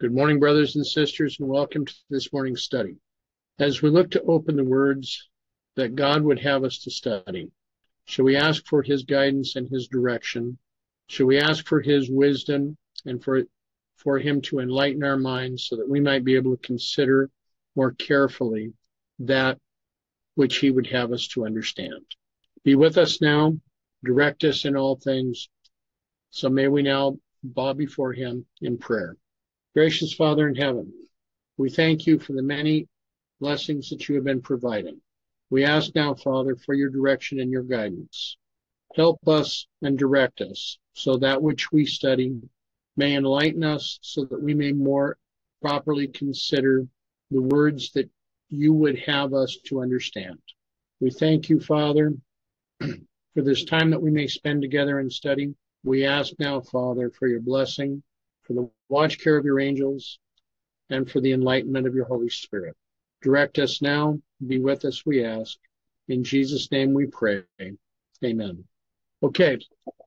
Good morning, brothers and sisters, and welcome to this morning's study. As we look to open the words that God would have us to study, shall we ask for his guidance and his direction? Shall we ask for his wisdom and for, for him to enlighten our minds so that we might be able to consider more carefully that which he would have us to understand? Be with us now, direct us in all things. So may we now bow before him in prayer. Gracious Father in heaven, we thank you for the many blessings that you have been providing. We ask now, Father, for your direction and your guidance. Help us and direct us so that which we study may enlighten us so that we may more properly consider the words that you would have us to understand. We thank you, Father, for this time that we may spend together in study. We ask now, Father, for your blessing for the watch care of your angels, and for the enlightenment of your Holy Spirit. Direct us now, be with us, we ask. In Jesus' name we pray. Amen. Okay,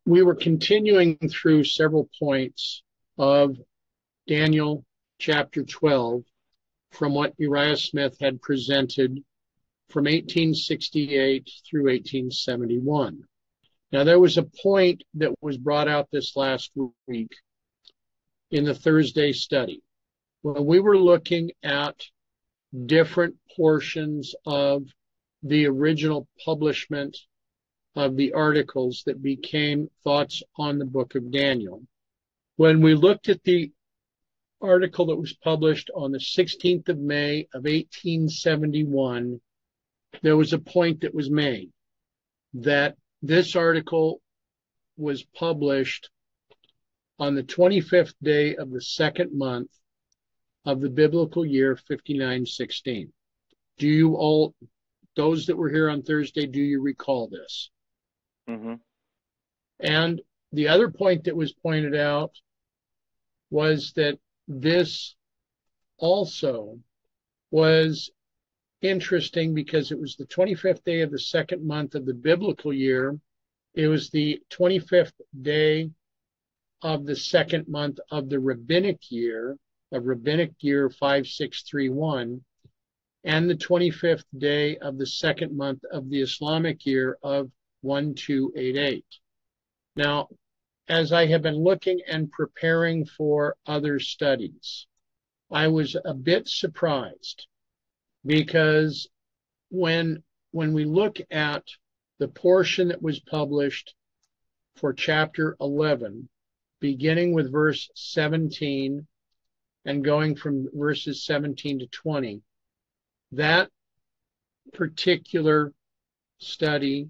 we were continuing through several points of Daniel chapter 12 from what Uriah Smith had presented from 1868 through 1871. Now, there was a point that was brought out this last week in the Thursday study. When we were looking at different portions of the original publishment of the articles that became thoughts on the book of Daniel. When we looked at the article that was published on the 16th of May of 1871, there was a point that was made that this article was published on the 25th day of the second month of the biblical year 5916. Do you all, those that were here on Thursday, do you recall this? Mm-hmm. And the other point that was pointed out was that this also was interesting because it was the 25th day of the second month of the biblical year. It was the 25th day of the second month of the rabbinic year, of rabbinic year 5631, and the 25th day of the second month of the Islamic year of 1288. Now, as I have been looking and preparing for other studies, I was a bit surprised because when when we look at the portion that was published for chapter 11 beginning with verse 17 and going from verses 17 to 20. That particular study,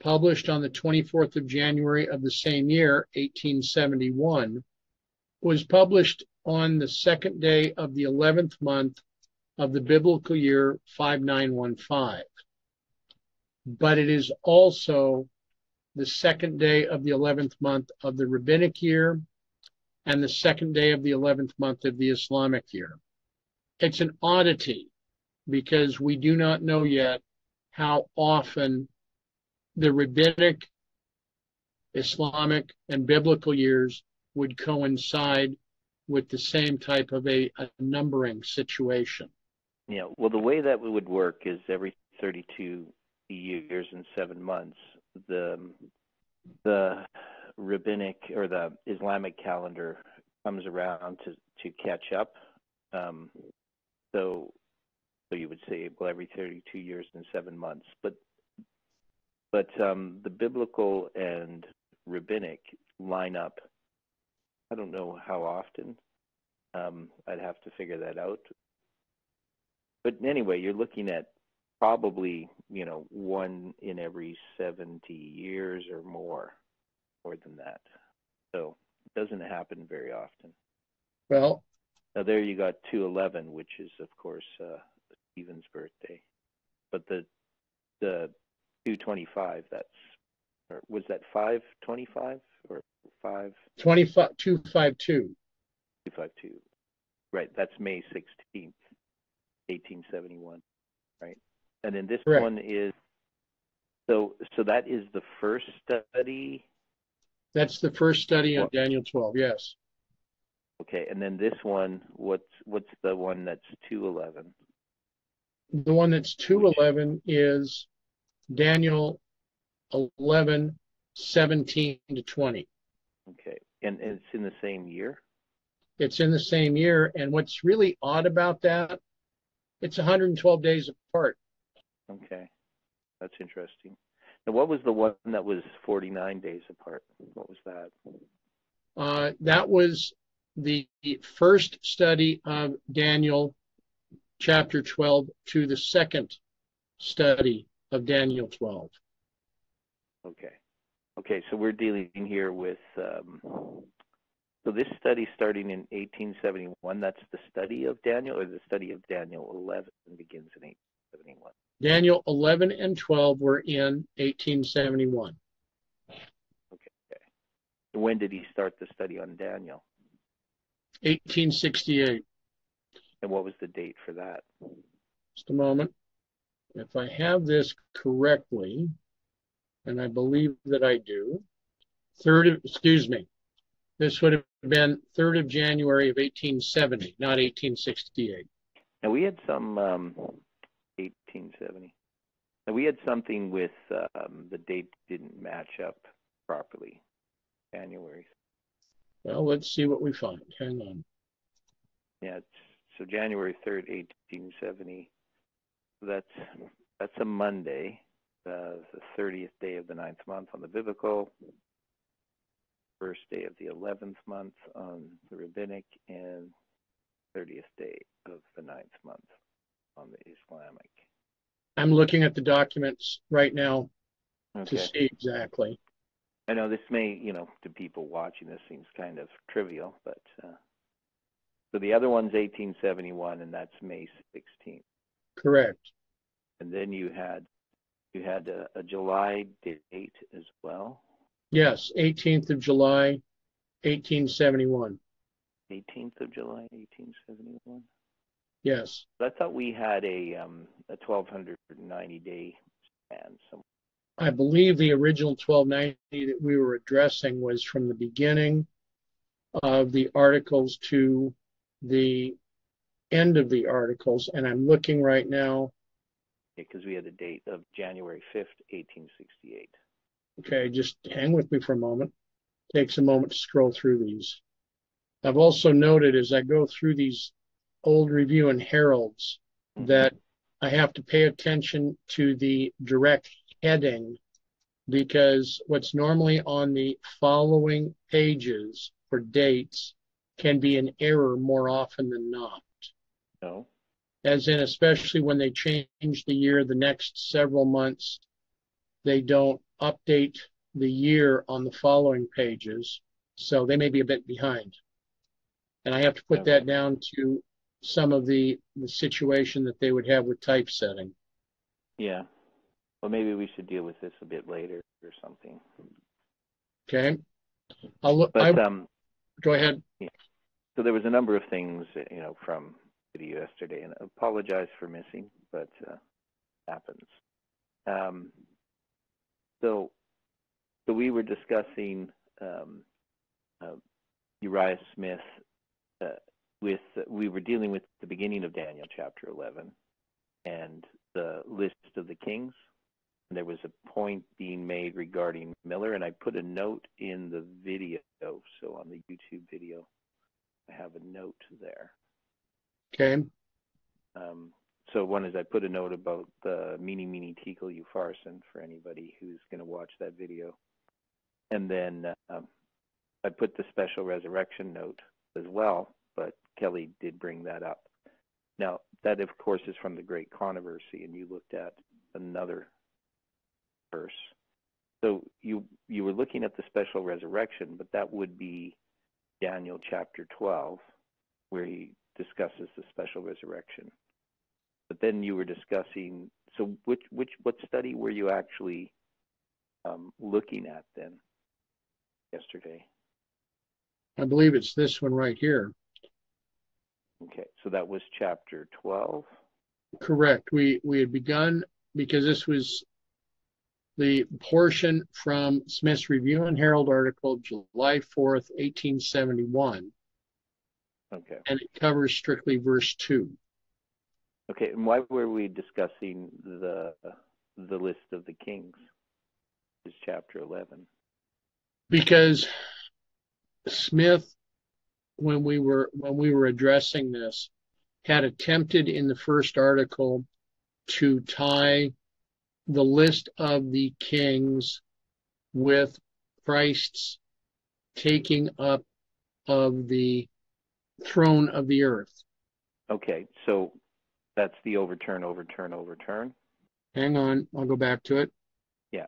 published on the 24th of January of the same year, 1871, was published on the second day of the 11th month of the biblical year 5915. But it is also the second day of the 11th month of the rabbinic year, and the second day of the 11th month of the Islamic year. It's an oddity because we do not know yet how often the rabbinic, Islamic, and biblical years would coincide with the same type of a, a numbering situation. Yeah, well, the way that would work is every 32 years and seven months, the the rabbinic or the Islamic calendar comes around to to catch up. Um, so so you would say well every 32 years and seven months, but but um, the biblical and rabbinic line up. I don't know how often. Um, I'd have to figure that out. But anyway, you're looking at probably you know one in every 70 years or more more than that. So it doesn't happen very often. Well now there you got 211 which is of course uh, stephen's birthday. But the the 225 that's or was that 525 or 5 25 252 252 right that's may 16th 1871 right and then this Correct. one is so so that is the first study. That's the first study on Daniel 12, yes. Okay, and then this one, what's what's the one that's 211? The one that's 211 is Daniel 11, 17 to 20. Okay, and, and it's in the same year? It's in the same year. And what's really odd about that, it's 112 days apart. Okay, that's interesting. Now, what was the one that was 49 days apart? What was that? Uh, that was the first study of Daniel chapter 12 to the second study of Daniel 12. Okay. Okay, so we're dealing here with, um, so this study starting in 1871, that's the study of Daniel, or the study of Daniel 11 begins in 1871? Daniel 11 and 12 were in 1871. Okay. When did he start the study on Daniel? 1868. And what was the date for that? Just a moment. If I have this correctly, and I believe that I do, third of, excuse me, this would have been 3rd of January of 1870, not 1868. And we had some um, 1870. And we had something with um, the date didn't match up properly. January. Well, let's see what we find. Hang on. Yeah, so January 3rd, 1870. That's that's a Monday, uh, the 30th day of the ninth month on the biblical, first day of the 11th month on the rabbinic, and 30th day of the ninth month on the Islamic. I'm looking at the documents right now Okay. to see exactly. I know this may, you know, to people watching this seems kind of trivial, but uh, so the other one's 1871, and that's May 16th. Correct. And then you had you had a, a July date as well, Yes, 18th of July, 1871. 18th of July, 1871. Yes. I thought we had a um, a 1290 day span. Somewhere. I believe the original 1290 that we were addressing was from the beginning of the articles to the end of the articles. And I'm looking right now. because we had a date of January 5th, 1868. Okay, just hang with me for a moment. Takes a moment to scroll through these. I've also noted as I go through these old review and heralds mm-hmm. that I have to pay attention to the direct heading because what's normally on the following pages for dates can be an error more often than not. No. As in, especially when they change the year the next several months, they don't update the year on the following pages. So they may be a bit behind. And I have to put Okay. that down to some of the, the situation that they would have with typesetting. Yeah. Well, maybe we should deal with this a bit later or something. Okay. I'll look, I, But um, go ahead. so there was a number of things, you know, from video yesterday, and I apologize for missing, but uh, happens. Um, so, so we were discussing um, uh, Uriah Smith uh, with we were dealing with the beginning of Daniel chapter 11 and the list of the kings. And there was a point being made regarding Miller, and I put a note in the video. So on the YouTube video, I have a note there. Okay. Um, so one is I put a note about the Mene Mene Tekel Upharsin for anybody who's going to watch that video. And then um, I put the special resurrection note as well, Kelly did bring that up. Now, that of course is from the Great Controversy, and you looked at another verse. So you you were looking at the special resurrection, but that would be Daniel chapter 12, where he discusses the special resurrection. But then you were discussing. So which which what study were you actually um, looking at then yesterday? I believe it's this one right here. Okay, so that was chapter 12. Correct. We we had begun because this was the portion from Smith's Review and Herald article, July 4th, 1871. Okay. and it covers strictly verse 2. Okay. And why were we discussing the the list of the kings? Is chapter 11. Because Smith, when we were when we were addressing this, had attempted in the first article to tie the list of the kings with Christ's taking up of the throne of the earth. Okay. So that's the overturn, overturn, overturn. Hang on, I'll go back to it. Yeah.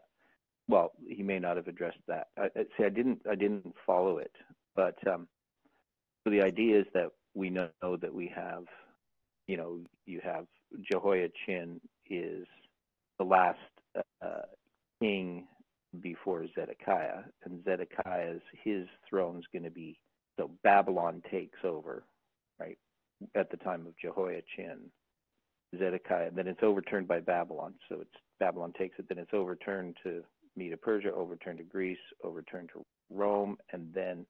Well, he may not have addressed that. I, I see. I didn't. I didn't follow it. But um, so the idea is that we know that we have, you know, you have Jehoiachin is the last uh, king before Zedekiah, and Zedekiah's his throne's going to be so Babylon takes over, right, at the time of Jehoiachin. Zedekiah, then it's overturned by Babylon. So it's Babylon takes it, then it's overturned to Medo Persia, overturned to Greece, overturned to Rome, and then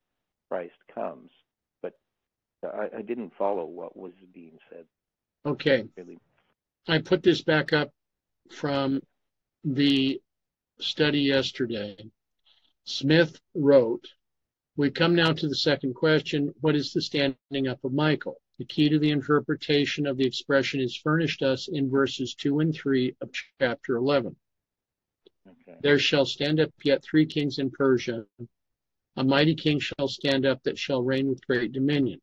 Christ comes. I, I didn't follow what was being said. Okay, Really, I put this back up from the study yesterday. Smith wrote, We come now to the second question What is the standing up of Michael? The key to the interpretation of the expression is furnished us in verses 2 and 3 of chapter 11. okay. There shall stand up yet three kings in Persia. A mighty king shall stand up that shall reign with great dominion.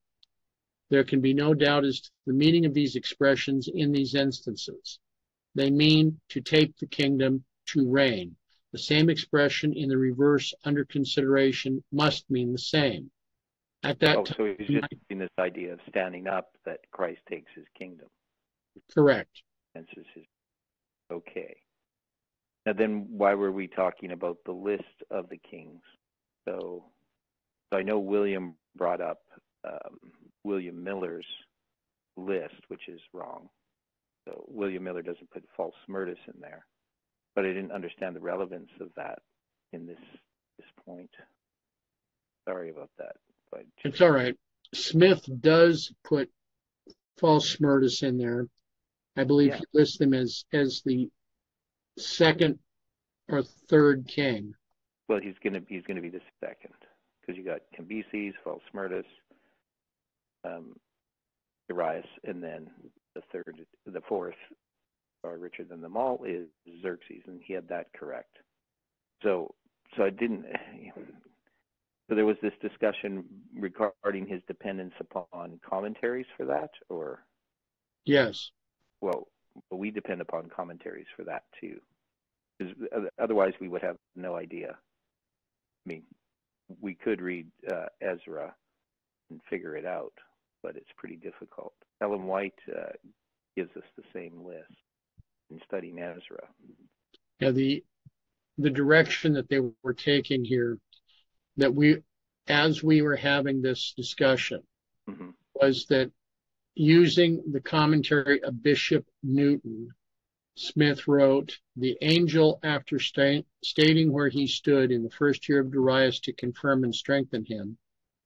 There can be no doubt as to the meaning of these expressions in these instances. They mean to take the kingdom, to reign. The same expression in the reverse under consideration must mean the same. At that Oh, time, so he's just using this idea of standing up that Christ takes his kingdom, correct. Okay. Now then, why were we talking about the list of the kings? So, so I know William brought up um, William Miller's list, which is wrong. So William Miller doesn't put false Smerdis in there, but I didn't understand the relevance of that in this this point. Sorry about that. But It's all right. Smith does put false Smerdis in there. I believe Yeah. he lists them as as the second or third king. Well, he's gonna he's gonna be the second because you got Cambyses, false Smerdis, um, Darius, and then the third, the fourth, or richer than them all, is Xerxes, and he had that correct. So, so I didn't. So there was this discussion regarding his dependence upon commentaries for that, or Yes. well, we depend upon commentaries for that too, because otherwise we would have no idea. I mean, we could read uh, Ezra and figure it out, but it's pretty difficult. Ellen White uh, gives us the same list in Study Ezra. Yeah, the the direction that they were taking here, that we, as we were having this discussion, hmm was that using the commentary of Bishop Newton, Smith wrote, The angel, after sta- stating where he stood in the first year of Darius to confirm and strengthen him,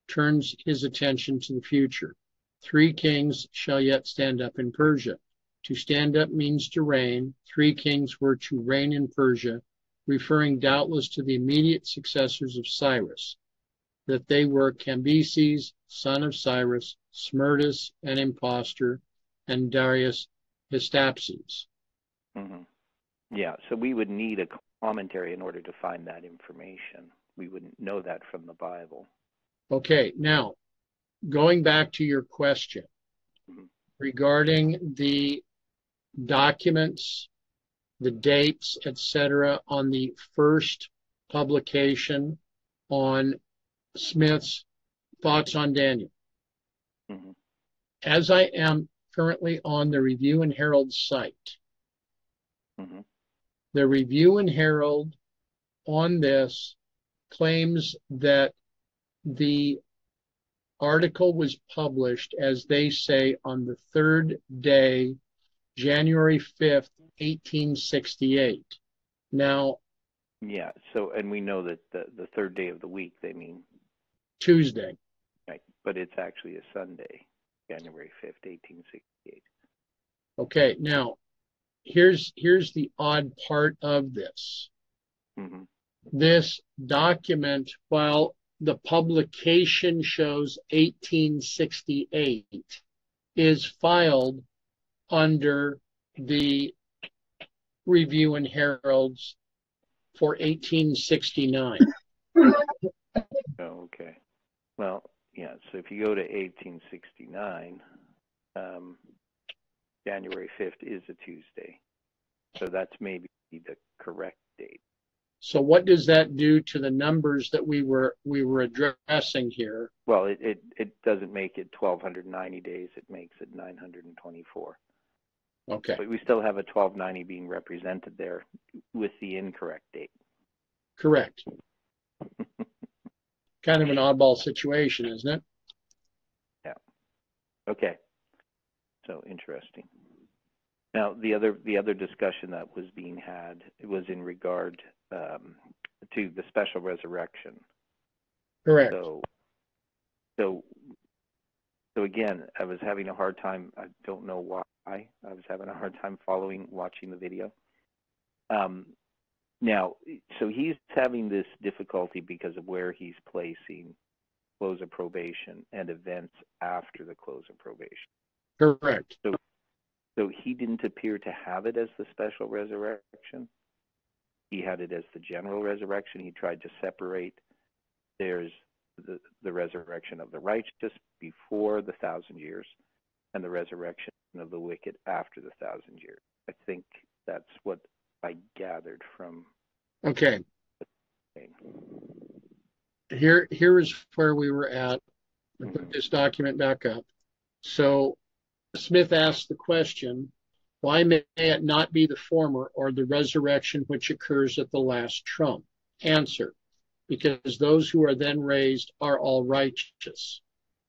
turns his attention to the future. Three kings shall yet stand up in Persia. To stand up means to reign. Three kings were to reign in Persia, referring doubtless to the immediate successors of Cyrus, that they were Cambyses, son of Cyrus, Smerdis, an impostor, and Darius Hystaspes. hmm Yeah, so we would need a commentary in order to find that information. We wouldn't know that from the Bible. Okay, now going back to your question Mhm. regarding the documents, the dates, etc., on the first publication on Smith's thoughts on Daniel. hmm As I am currently on the Review and Herald site, hmm the Review and Herald on this claims that the article was published, as they say, on the third day, January 5th, 1868. Now, Yeah, so, and we know that the, the third day of the week, they mean, Tuesday. right, but it's actually a Sunday, January 5th, 1868. Okay, now here's here's the odd part of this. hmm This document, while the publication shows 1868, is filed under the Review and Heralds for 1869. Oh, okay. Well, yeah, so if you go to 1869, um, January 5th is a Tuesday. So that's maybe the correct date. So what does that do to the numbers that we were we were addressing here? Well, it, it, it doesn't make it 1290 days, it makes it 924. Okay, But we still have a 1290 being represented there with the incorrect date. correct. Kind of an oddball situation, isn't it? Yeah. Okay. So interesting. Now, the other the other discussion that was being had was in regard um, to the special resurrection. Correct. So, so, so again, I was having a hard time. I don't know why. I was having a hard time following watching the video. Um, now, so he's having this difficulty because of where he's placing close of probation and events after the close of probation. Correct. So so he didn't appear to have it as the special resurrection. He had it as the general resurrection. He tried to separate. There's the, the resurrection of the righteous before the thousand years and the resurrection of the wicked after the thousand years. I think that's what I gathered from. Okay. Here here is where we were at. I put this document back up. So Smith asked the question, why may it not be the former or the resurrection which occurs at the last trump? Answer, because those who are then raised are all righteous.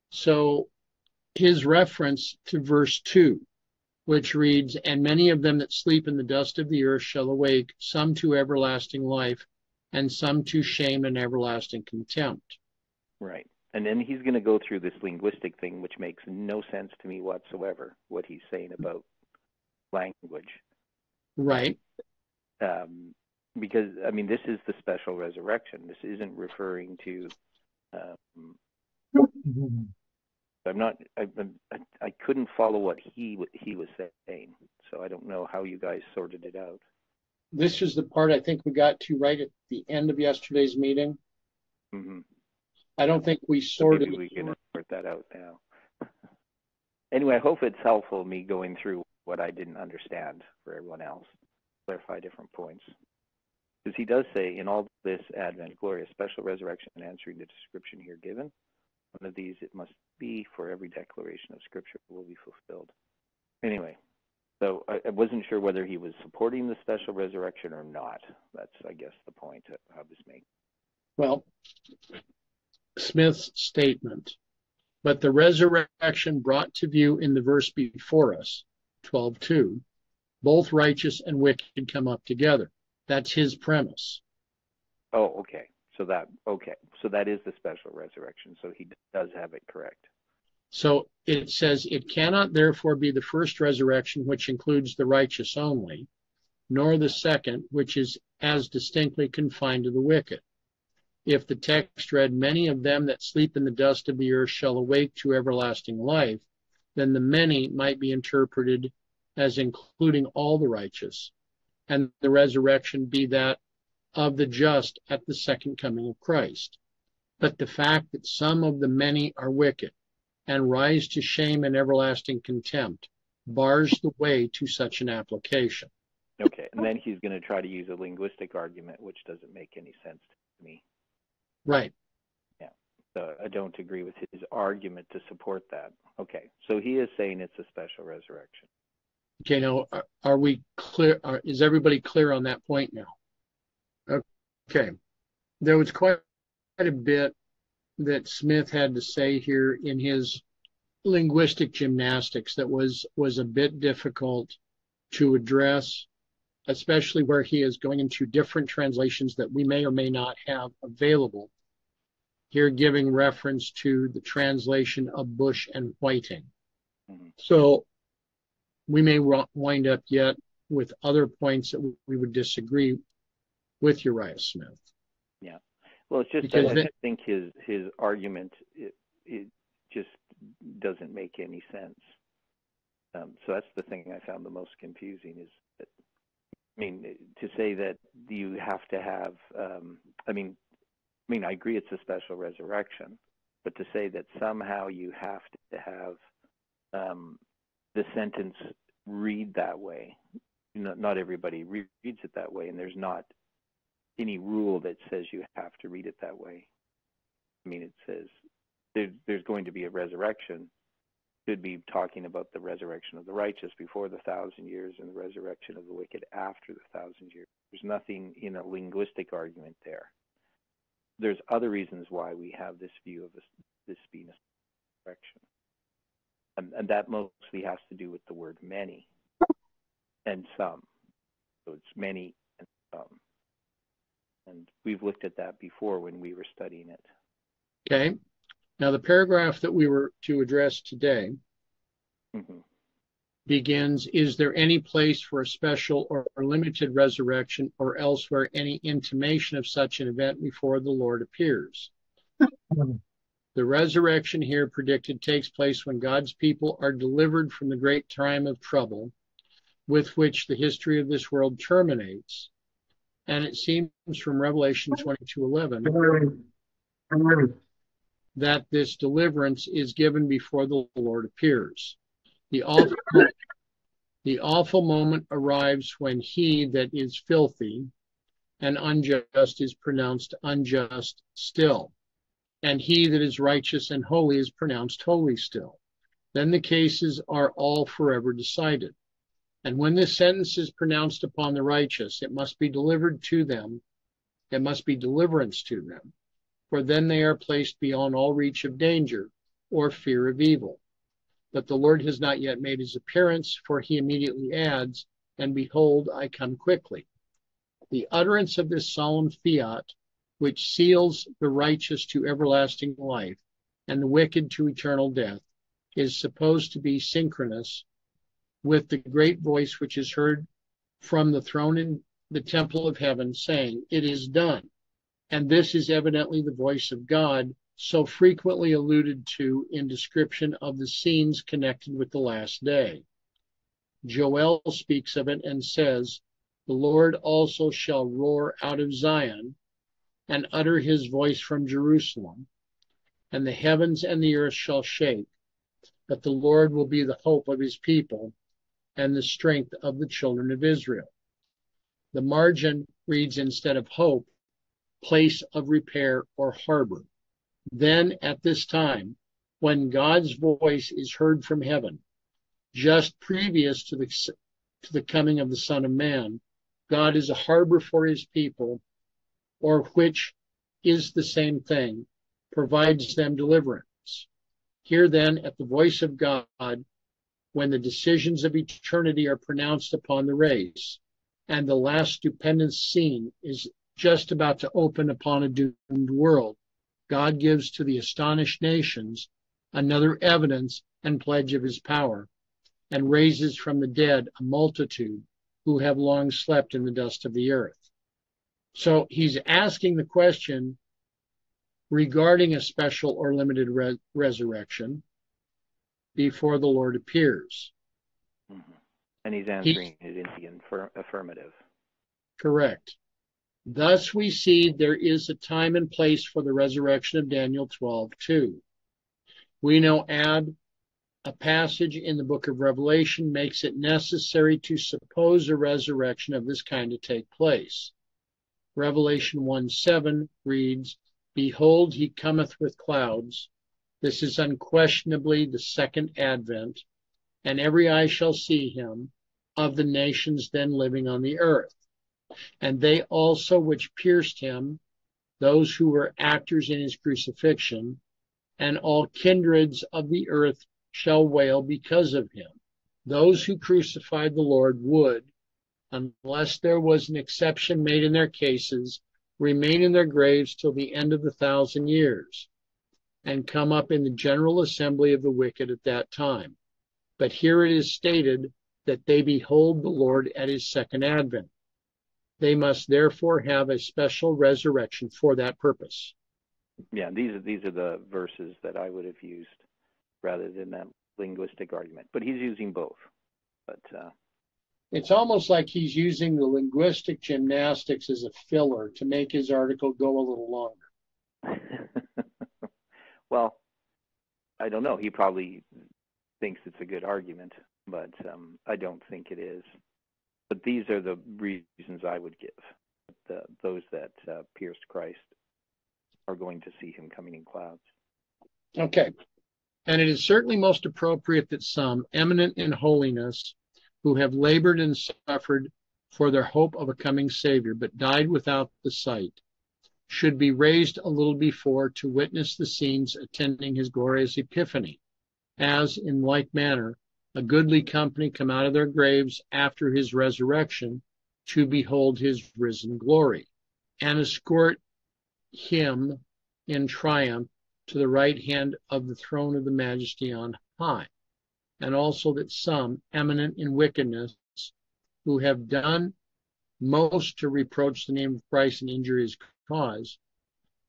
So his reference to verse 2, which reads, And many of them that sleep in the dust of the earth shall awake, some to everlasting life, and some to shame and everlasting contempt. Right. And then he's going to go through this linguistic thing, which makes no sense to me whatsoever, what he's saying about language. Right. Um, because, I mean, this is the special resurrection. This isn't referring to. Um, I'm not. I, I, I couldn't follow what he he was saying, so I don't know how you guys sorted it out. This is the part I think we got to right at the end of yesterday's meeting. hmm I don't think we sorted. maybe we can sort that out now. anyway, I hope it's helpful me going through what I didn't understand for everyone else, clarify different points. Because he does say, in all this Advent, glory, a special resurrection answering the description here given. One of these it must be, for every declaration of Scripture will be fulfilled. Anyway, so I, I wasn't sure whether he was supporting the special resurrection or not. That's, I guess, the point I was making. Well, Smith's statement, but the resurrection brought to view in the verse before us, 12:2, both righteous and wicked come up together. That's his premise. Oh, okay. So that okay. So that is the special resurrection. So he does have it correct. So it says, It cannot therefore be the first resurrection, which includes the righteous only, nor the second, which is as distinctly confined to the wicked. If the text read, Many of them that sleep in the dust of the earth shall awake to everlasting life, then the many might be interpreted as including all the righteous, and the resurrection be that of the just at the second coming of Christ. But the fact that some of the many are wicked and rise to shame and everlasting contempt bars the way to such an application. Okay. And then he's going to try to use a linguistic argument, which doesn't make any sense to me. Right. So I don't agree with his argument to support that. Okay. So he is saying it's a special resurrection. Okay. Now, are, are we clear? Are, is everybody clear on that point now? Okay. There was quite a bit that Smith had to say here in his linguistic gymnastics that was was a bit difficult to address, especially where he is going into different translations that we may or may not have available. Here giving reference to the translation of Bush and Whiting. Mm-hmm. So we may wind up yet with other points that we would disagree with Uriah Smith. Yeah. Well, it's just because I, think his his argument it, it just doesn't make any sense. Um, so that's the thing I found the most confusing is that, I mean, to say that you have to have, um, I mean, I mean, I agree it's a special resurrection, but to say that somehow you have to have um, the sentence read that way, not, not everybody reads it that way, and there's not any rule that says you have to read it that way. I mean, it says there, there's going to be a resurrection. Could be talking about the resurrection of the righteous before the thousand years and the resurrection of the wicked after the thousand years. There's nothing in a linguistic argument there. There's other reasons why we have this view of this, this being a resurrection. And, and that mostly has to do with the word many and some. So it's many and some. And we've looked at that before when we were studying it. Okay. Now, the paragraph that we were to address today mm-hmm. Begins Is there any place for a special or, or limited resurrection or elsewhere any intimation of such an event before the Lord appears? The resurrection here predicted takes place when God's people are delivered from the great time of trouble with which the history of this world terminates. And it seems from Revelation 22:11 that this deliverance is given before the Lord appears. The awful, the awful moment arrives when he that is filthy and unjust is pronounced unjust still, and he that is righteous and holy is pronounced holy still. Then the cases are all forever decided. And when this sentence is pronounced upon the righteous, it must be delivered to them. It must be deliverance to them for then they are placed beyond all reach of danger or fear of evil. But the Lord has not yet made his appearance, for he immediately adds, And behold, I come quickly. The utterance of this solemn fiat, which seals the righteous to everlasting life and the wicked to eternal death, is supposed to be synchronous with the great voice which is heard from the throne in the temple of heaven, saying, It is done. And this is evidently the voice of God, so frequently alluded to in description of the scenes connected with the last day. Joel speaks of it and says, The Lord also shall roar out of Zion and utter his voice from Jerusalem, and the heavens and the earth shall shake, but the Lord will be the hope of his people and the strength of the children of Israel. The margin reads instead of hope, place of repair or harbor. Then at this time, when God's voice is heard from heaven, just previous to the, to the coming of the Son of Man, God is a harbor for his people, or which is the same thing, provides them deliverance. Here then, at the voice of God, when the decisions of eternity are pronounced upon the race, and the last stupendous scene is just about to open upon a doomed world, God gives to the astonished nations another evidence and pledge of his power, and raises from the dead a multitude who have long slept in the dust of the earth. So he's asking the question regarding a special or limited re- resurrection before the Lord appears. Mm-hmm. And he's answering he, it in the affirmative. Correct. Thus we see there is a time and place for the resurrection of Daniel 12 too. We know add a passage in the book of Revelation makes it necessary to suppose a resurrection of this kind to take place. Revelation 1 7 reads, Behold, he cometh with clouds. This is unquestionably the second advent, and every eye shall see him of the nations then living on the earth and they also which pierced him, those who were actors in his crucifixion, and all kindreds of the earth shall wail because of him. Those who crucified the Lord would, unless there was an exception made in their cases, remain in their graves till the end of the thousand years, and come up in the general assembly of the wicked at that time. But here it is stated that they behold the Lord at his second advent. They must therefore have a special resurrection for that purpose. Yeah, these are these are the verses that I would have used rather than that linguistic argument. But he's using both. But uh, it's almost like he's using the linguistic gymnastics as a filler to make his article go a little longer. well, I don't know. He probably thinks it's a good argument, but um, I don't think it is. But these are the reasons I would give. The, those that uh, pierced Christ are going to see him coming in clouds. Okay. And it is certainly most appropriate that some eminent in holiness who have labored and suffered for their hope of a coming Savior, but died without the sight, should be raised a little before to witness the scenes attending his glorious epiphany, as in like manner a goodly company come out of their graves after his resurrection to behold his risen glory, and escort him in triumph to the right hand of the throne of the majesty on high. And also that some eminent in wickedness who have done most to reproach the name of Christ and injure his cause,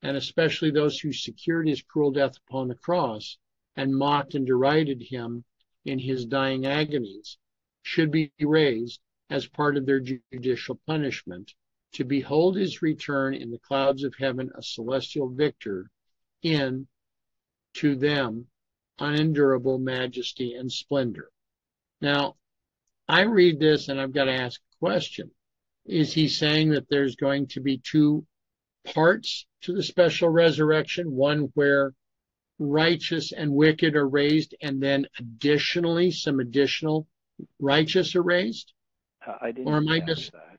and especially those who secured his cruel death upon the cross and mocked and derided him in his dying agonies should be raised as part of their judicial punishment to behold his return in the clouds of heaven a celestial victor in to them unendurable majesty and splendor. Now, I read this and I've got to ask a question. Is he saying that there's going to be two parts to the special resurrection? One where righteous and wicked are raised, and then additionally, some additional righteous are raised? Uh, I didn't or am I miss that.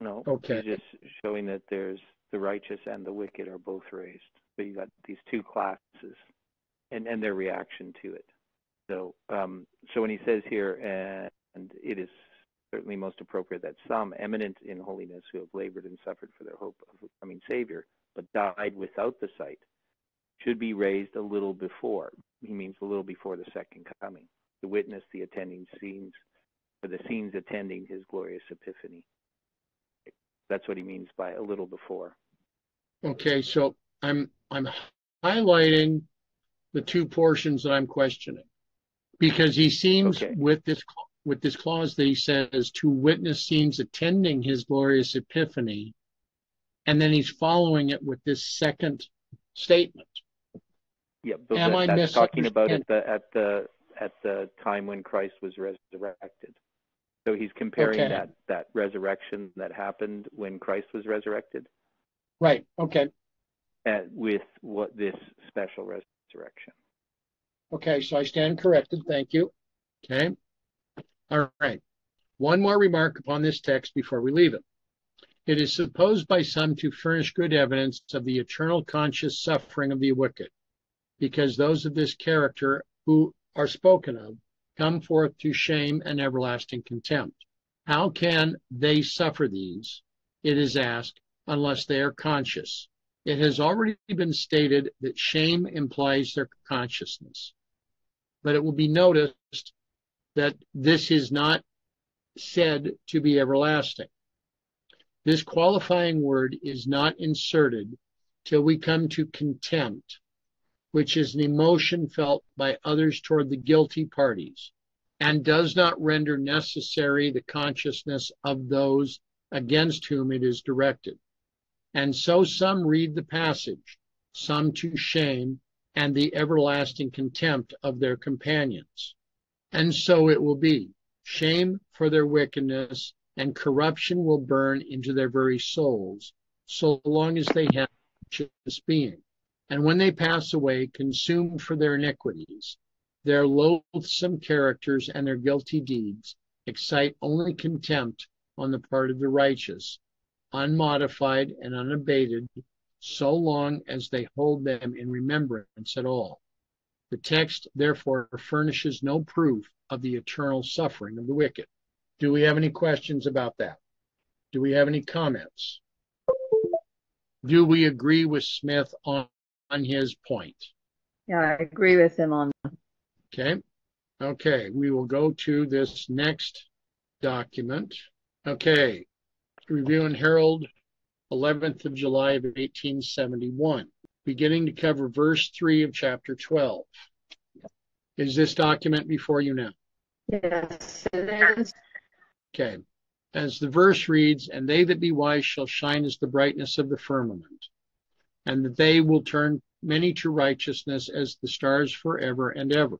No. Okay. He's just showing that there's the righteous and the wicked are both raised. So you got these two classes, and and their reaction to it. So um, so when he says here, and, and it is certainly most appropriate that some eminent in holiness who have labored and suffered for their hope of a coming Savior, but died without the sight, should be raised a little before. He means a little before the second coming, to witness the attending scenes, or the scenes attending his glorious epiphany. That's what he means by a little before. Okay, so I'm I'm highlighting the two portions that I'm questioning because he seems Okay. with this with this clause that he says to witness scenes attending his glorious epiphany, and then he's following it with this second statement. Yeah, but Am that- I that's talking about at the at the at the time when Christ was resurrected. So he's comparing Okay. that that resurrection that happened when Christ was resurrected Right. Okay. uh, with what this special resurrection. Okay, so I stand corrected. Thank you. Okay. All right. One more remark upon this text before we leave it. It is supposed by some to furnish good evidence of the eternal conscious suffering of the wicked, because those of this character who are spoken of come forth to shame and everlasting contempt. How can they suffer these, it is asked, unless they are conscious? It has already been stated that shame implies their consciousness. But it will be noticed that this is not said to be everlasting. This qualifying word is not inserted till we come to contempt, which is an emotion felt by others toward the guilty parties, and does not render necessary the consciousness of those against whom it is directed. And so some read the passage, some to shame and the everlasting contempt of their companions. And so it will be shame for their wickedness and corruption will burn into their very souls, so long as they have this being. And when they pass away, consumed for their iniquities, their loathsome characters and their guilty deeds excite only contempt on the part of the righteous, unmodified and unabated, so long as they hold them in remembrance at all. The text, therefore, furnishes no proof of the eternal suffering of the wicked. Do we have any questions about that? Do we have any comments? Do we agree with Smith on, on his point? Yeah, I agree with him on that. Okay. Okay, we will go to this next document. Okay, Review and Herald, 11th of July of 1871, beginning to cover verse 3 of chapter 12. Is this document before you now? Yes, it is. Okay. As the verse reads, and they that be wise shall shine as the brightness of the firmament, and that they will turn many to righteousness as the stars forever and ever.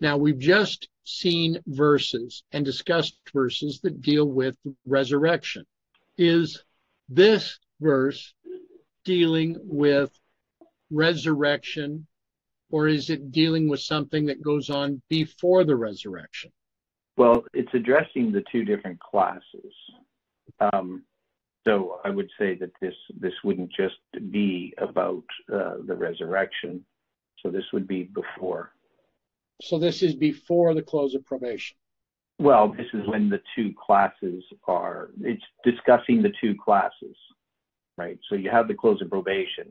Now, we've just seen verses and discussed verses that deal with resurrection. Is this verse dealing with resurrection, or is it dealing with something that goes on before the resurrection? Well, it's addressing the two different classes. Um, so I would say that this this wouldn't just be about uh, the resurrection. So this would be before. So this is before the close of probation. Well, this is when the two classes are. It's discussing the two classes, right? So you have the close of probation,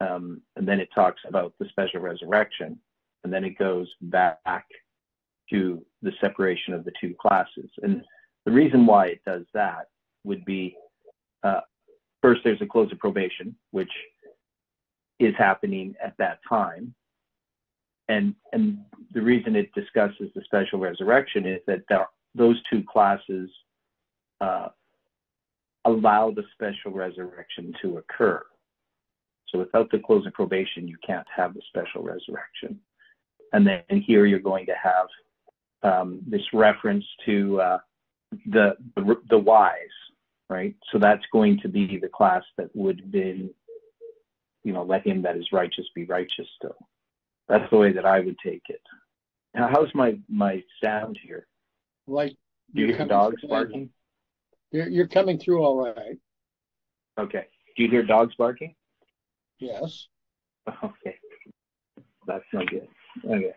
um, and then it talks about the special resurrection, and then it goes back to the separation of the two classes. And the reason why it does that would be uh, first, there's a close of probation, which is happening at that time. And, and the reason it discusses the special resurrection is that there, those two classes uh, allow the special resurrection to occur. So without the close of probation, you can't have the special resurrection. And then here you're going to have um, this reference to uh, the, the, the wise, right? So that's going to be the class that would be, you know, let him that is righteous be righteous still. That's the way that I would take it. Now, how's my my sound here? Like Do you hear dogs barking? You're, you're coming through all right. Okay. Do you hear dogs barking? Yes. Okay. That's no good. Okay.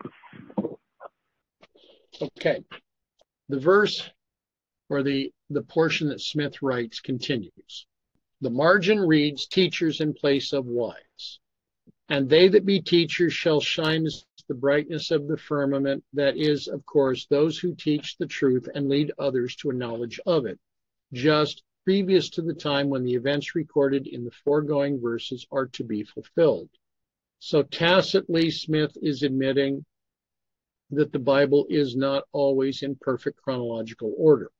Okay. The verse or the, the portion that Smith writes continues. The margin reads, Teachers in place of wise. And they that be teachers shall shine as the brightness of the firmament, that is, of course, those who teach the truth and lead others to a knowledge of it, just previous to the time when the events recorded in the foregoing verses are to be fulfilled. So tacitly, Smith is admitting that the Bible is not always in perfect chronological order.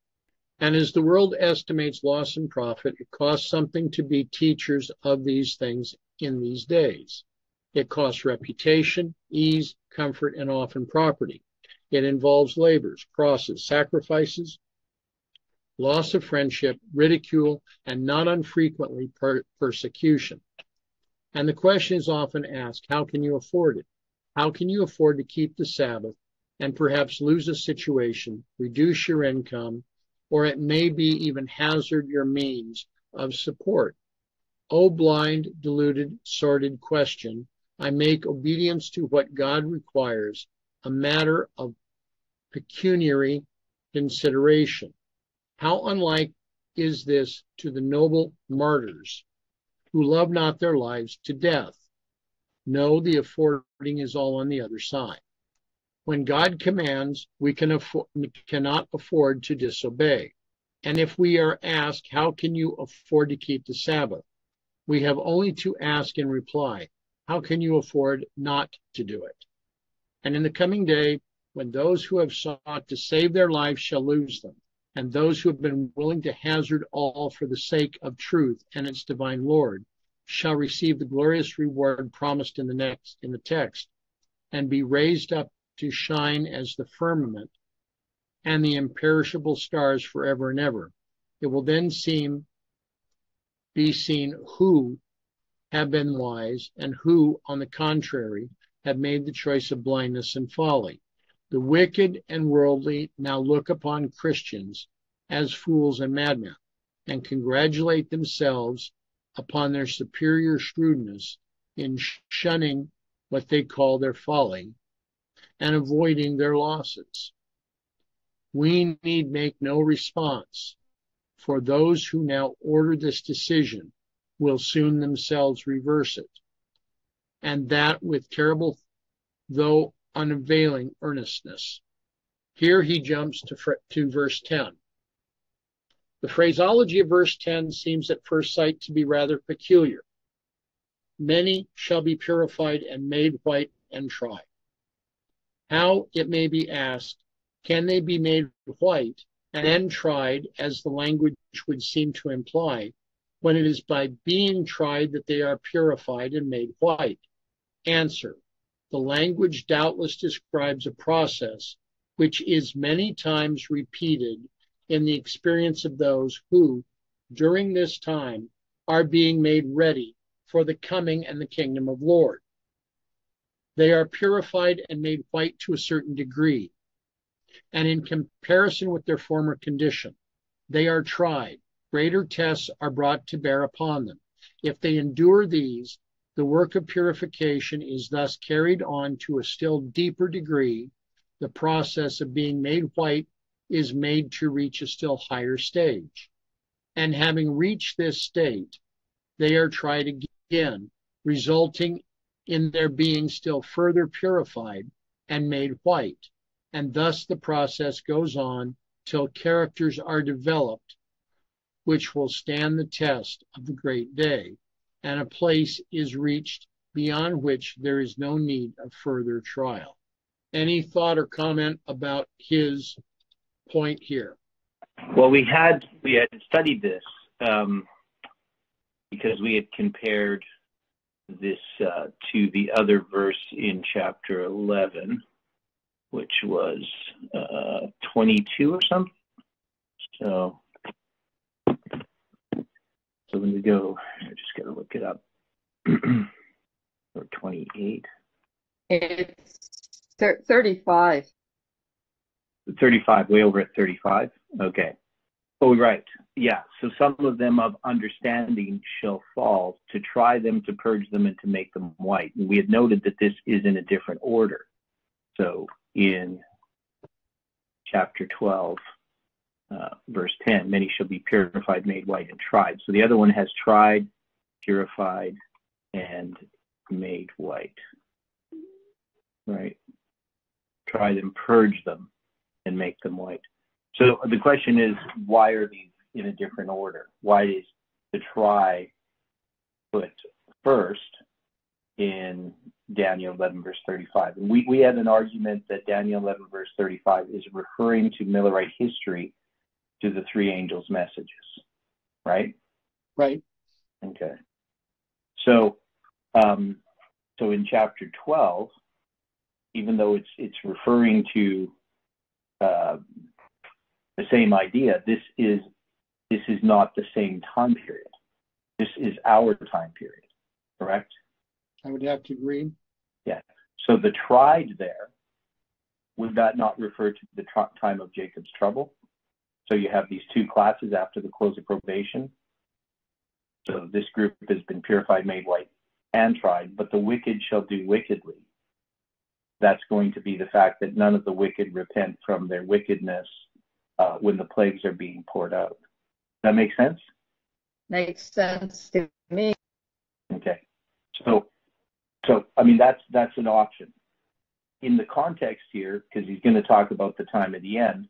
And as the world estimates loss and profit, it costs something to be teachers of these things in these days. It costs reputation, ease, comfort, and often property. It involves labors, crosses, sacrifices, loss of friendship, ridicule, and not unfrequently per- persecution. And the question is often asked, how can you afford it? How can you afford to keep the Sabbath and perhaps lose a situation, reduce your income, or it may be even hazard your means of support? O blind, deluded, sordid question, I make obedience to what God requires a matter of pecuniary consideration. How unlike is this to the noble martyrs who love not their lives to death? No, the affording is all on the other side. When God commands, we can afford, cannot afford to disobey. And if we are asked, how can you afford to keep the Sabbath? We have only to ask in reply, how can you afford not to do it? And in the coming day, when those who have sought to save their lives shall lose them, and those who have been willing to hazard all for the sake of truth and its divine Lord shall receive the glorious reward promised in the next in the text and be raised up to shine as the firmament and the imperishable stars forever and ever. It will then seem be seen who have been wise and who, on the contrary, have made the choice of blindness and folly. The wicked and worldly now look upon Christians as fools and madmen and congratulate themselves upon their superior shrewdness in shunning what they call their folly and avoiding their losses. We need make no response for those who now order this decision will soon themselves reverse it, and that with terrible, though unavailing earnestness. Here he jumps to, to verse 10. The phraseology of verse 10 seems at first sight to be rather peculiar. Many shall be purified and made white and tried. How, it may be asked, can they be made white and then tried, as the language would seem to imply, when it is by being tried that they are purified and made white? Answer. The language doubtless describes a process which is many times repeated in the experience of those who, during this time, are being made ready for the coming and the kingdom of Lord. They are purified and made white to a certain degree. And in comparison with their former condition, they are tried. Greater tests are brought to bear upon them. If they endure these, the work of purification is thus carried on to a still deeper degree. The process of being made white is made to reach a still higher stage. And having reached this state, they are tried again, resulting in their being still further purified and made white. And thus the process goes on till characters are developed, which will stand the test of the great day, and a place is reached beyond which there is no need of further trial. Any thought or comment about his point here? Well, we had we had studied this um, because we had compared this uh, to the other verse in chapter 11, which was uh, 22 or something. So, so when we go, I just got to look it up. or 28. It's 35. 35, way over at 35. Okay. Oh, right. Yeah. So some of them of understanding shall fall to try them, to purge them, and to make them white. And we had noted that this is in a different order. So in chapter 12, uh, verse 10, many shall be purified, made white, and tried. So the other one has tried, purified, and made white. Right? Try them, purge them, and make them white. So the question is, why are these in a different order? Why is the try put first in Daniel 11, verse 35? And we, we had an argument that Daniel 11, verse 35 is referring to Millerite history to the three angels' messages, right? Right. Okay. So, um, so in chapter 12, even though it's it's referring to uh, the same idea. This is this is not the same time period. This is our time period, correct? I would have to agree. Yeah. So the tried there, would that not refer to the tr- time of Jacob's trouble? So you have these two classes after the close of probation. So this group has been purified, made white, and tried, but the wicked shall do wickedly. That's going to be the fact that none of the wicked repent from their wickedness uh, when the plagues are being poured out. That makes sense? Makes sense to me. Okay. So, so I mean that's that's an option. In the context here, because he's going to talk about the time of the end,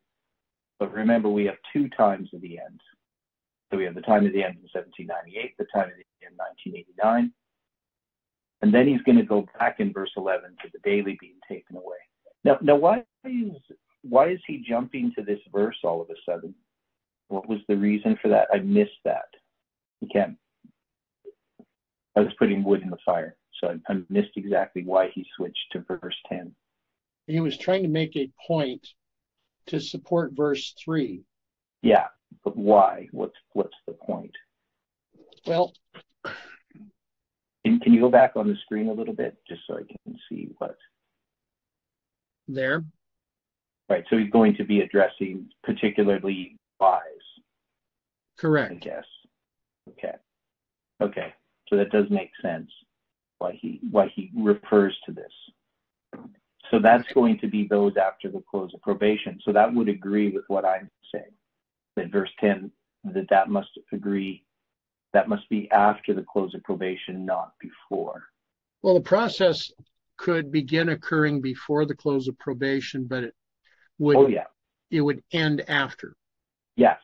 but remember we have two times of the end. So we have the time of the end in 1798, the time of the end in 1989, and then he's going to go back in verse 11 to the daily being taken away. Now, now why is why is he jumping to this verse all of a sudden? What was the reason for that? I missed that. You can't. I was putting wood in the fire, so I, I missed exactly why he switched to verse 10. He was trying to make a point to support verse 3. Yeah, but why? What's what's the point? Well, can, can you go back on the screen a little bit just so I can see what? There. Right. So he's going to be addressing particularly wise. Correct. I guess. Okay. Okay. So that does make sense why he why he refers to this. So that's going to be those after the close of probation. So that would agree with what I'm saying. That verse 10 that that must agree that must be after the close of probation, not before. Well, the process could begin occurring before the close of probation, but it would Oh, yeah. it would end after. Yes.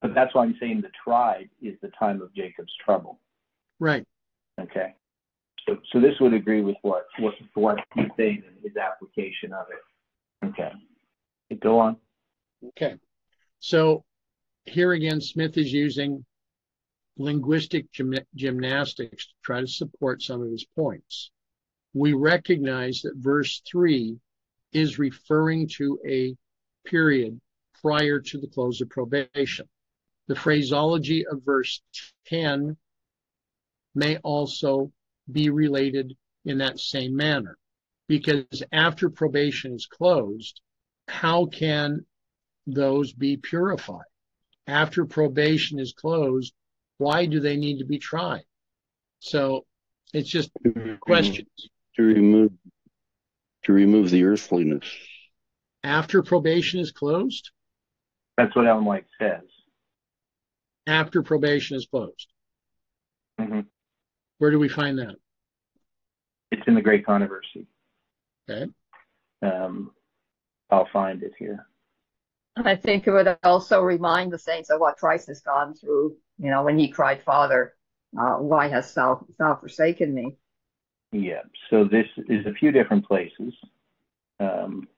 But that's why I'm saying the tribe is the time of Jacob's trouble. Right. Okay. So, so this would agree with what, what, what he's saying in his application of it. Okay. Go on. Okay. So here again, Smith is using linguistic gym- gymnastics to try to support some of his points. We recognize that verse 3 is referring to a period prior to the close of probation. The phraseology of verse 10 may also be related in that same manner because after probation is closed, how can those be purified? After probation is closed, why do they need to be tried? So it's just questions. To remove to remove the earthliness. After probation is closed? That's what Ellen White says. After probation is closed. hmm Where do we find that? It's in the Great Controversy. Okay. Um, I'll find it here. I think it would also remind the saints of what Christ has gone through, you know, when he cried, Father, uh, why hast thou, thou forsaken me? Yeah. So this is a few different places. Um,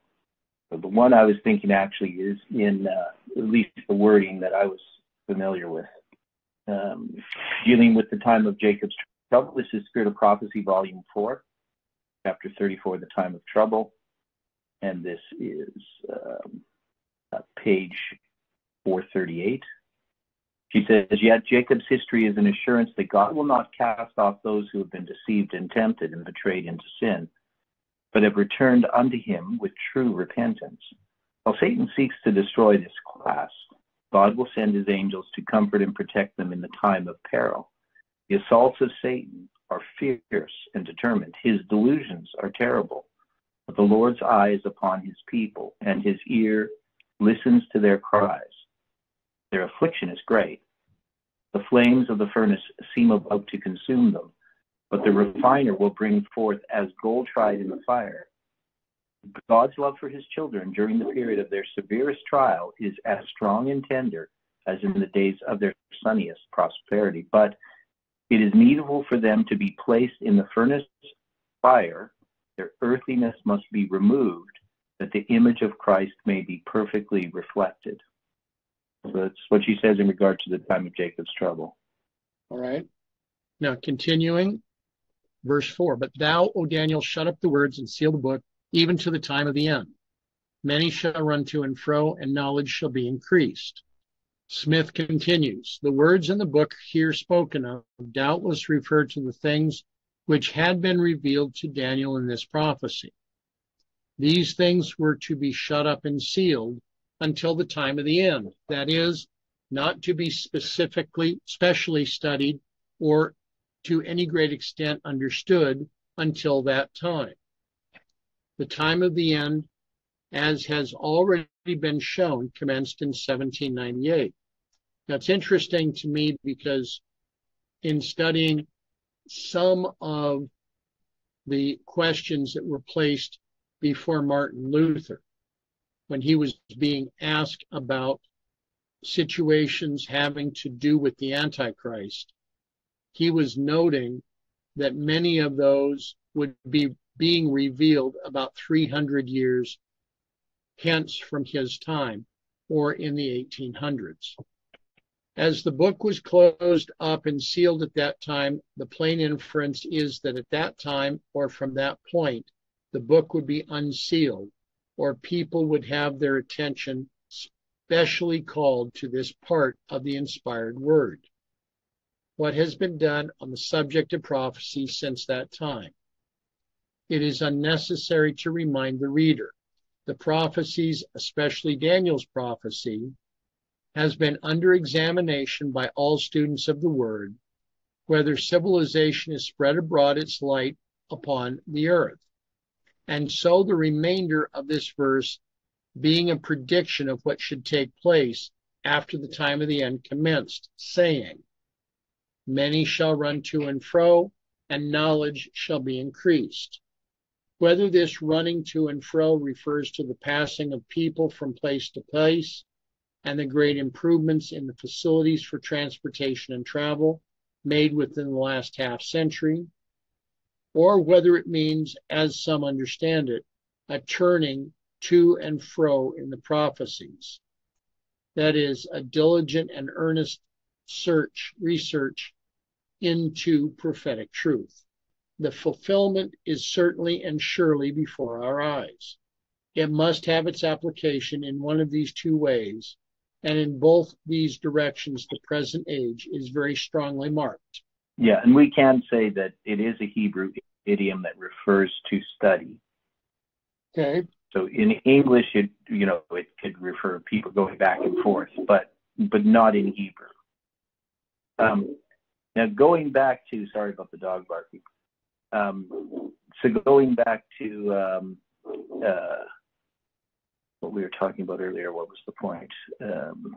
the one I was thinking actually is in uh, at least the wording that I was familiar with. Um, dealing with the time of Jacob's trouble. This is Spirit of Prophecy, Volume 4, Chapter 34, The Time of Trouble. And this is um, uh, page 438. She says, Yet Jacob's history is an assurance that God will not cast off those who have been deceived and tempted and betrayed into sin, but have returned unto him with true repentance. While Satan seeks to destroy this class, God will send his angels to comfort and protect them in the time of peril. The assaults of Satan are fierce and determined. His delusions are terrible. But the Lord's eye is upon his people, and his ear listens to their cries. Their affliction is great. The flames of the furnace seem about to consume them, but the refiner will bring forth as gold tried in the fire. God's love for his children during the period of their severest trial is as strong and tender as in the days of their sunniest prosperity. But it is needful for them to be placed in the furnace fire. Their earthliness must be removed, that the image of Christ may be perfectly reflected. So that's what she says in regard to the time of Jacob's trouble. All right. Now, continuing, verse 4 But thou, O Daniel, shut up the words and seal the book, even to the time of the end. Many shall run to and fro, and knowledge shall be increased. Smith continues The words in the book here spoken of doubtless refer to the things which had been revealed to Daniel in this prophecy. These things were to be shut up and sealed until the time of the end. That is, not to be specifically, specially studied or to any great extent understood until that time. The time of the end, as has already been shown, commenced in 1798. That's interesting to me because in studying some of the questions that were placed before Martin Luther, when he was being asked about situations having to do with the Antichrist, he was noting that many of those would be being revealed about 300 years hence from his time or in the 1800s. As the book was closed up and sealed at that time, the plain inference is that at that time or from that point, the book would be unsealed or people would have their attention specially called to this part of the inspired word. What has been done on the subject of prophecy since that time? It is unnecessary to remind the reader. The prophecies, especially Daniel's prophecy, has been under examination by all students of the word, whether civilization has spread abroad its light upon the earth. And so the remainder of this verse being a prediction of what should take place after the time of the end commenced, saying, Many shall run to and fro, and knowledge shall be increased. Whether this running to and fro refers to the passing of people from place to place and the great improvements in the facilities for transportation and travel made within the last half century, or whether it means, as some understand it, a turning to and fro in the prophecies. That is, a diligent and earnest search, research into prophetic truth. The fulfillment is certainly and surely before our eyes. It must have its application in one of these two ways, and in both these directions, the present age is very strongly marked. Yeah, and we can say that it is a Hebrew idiom that refers to study. Okay. So in English, it you know it could refer to people going back and forth, but but not in Hebrew. Um, now going back to sorry about the dog barking. Um, so going back to um, uh, what we were talking about earlier, what was the point? Um,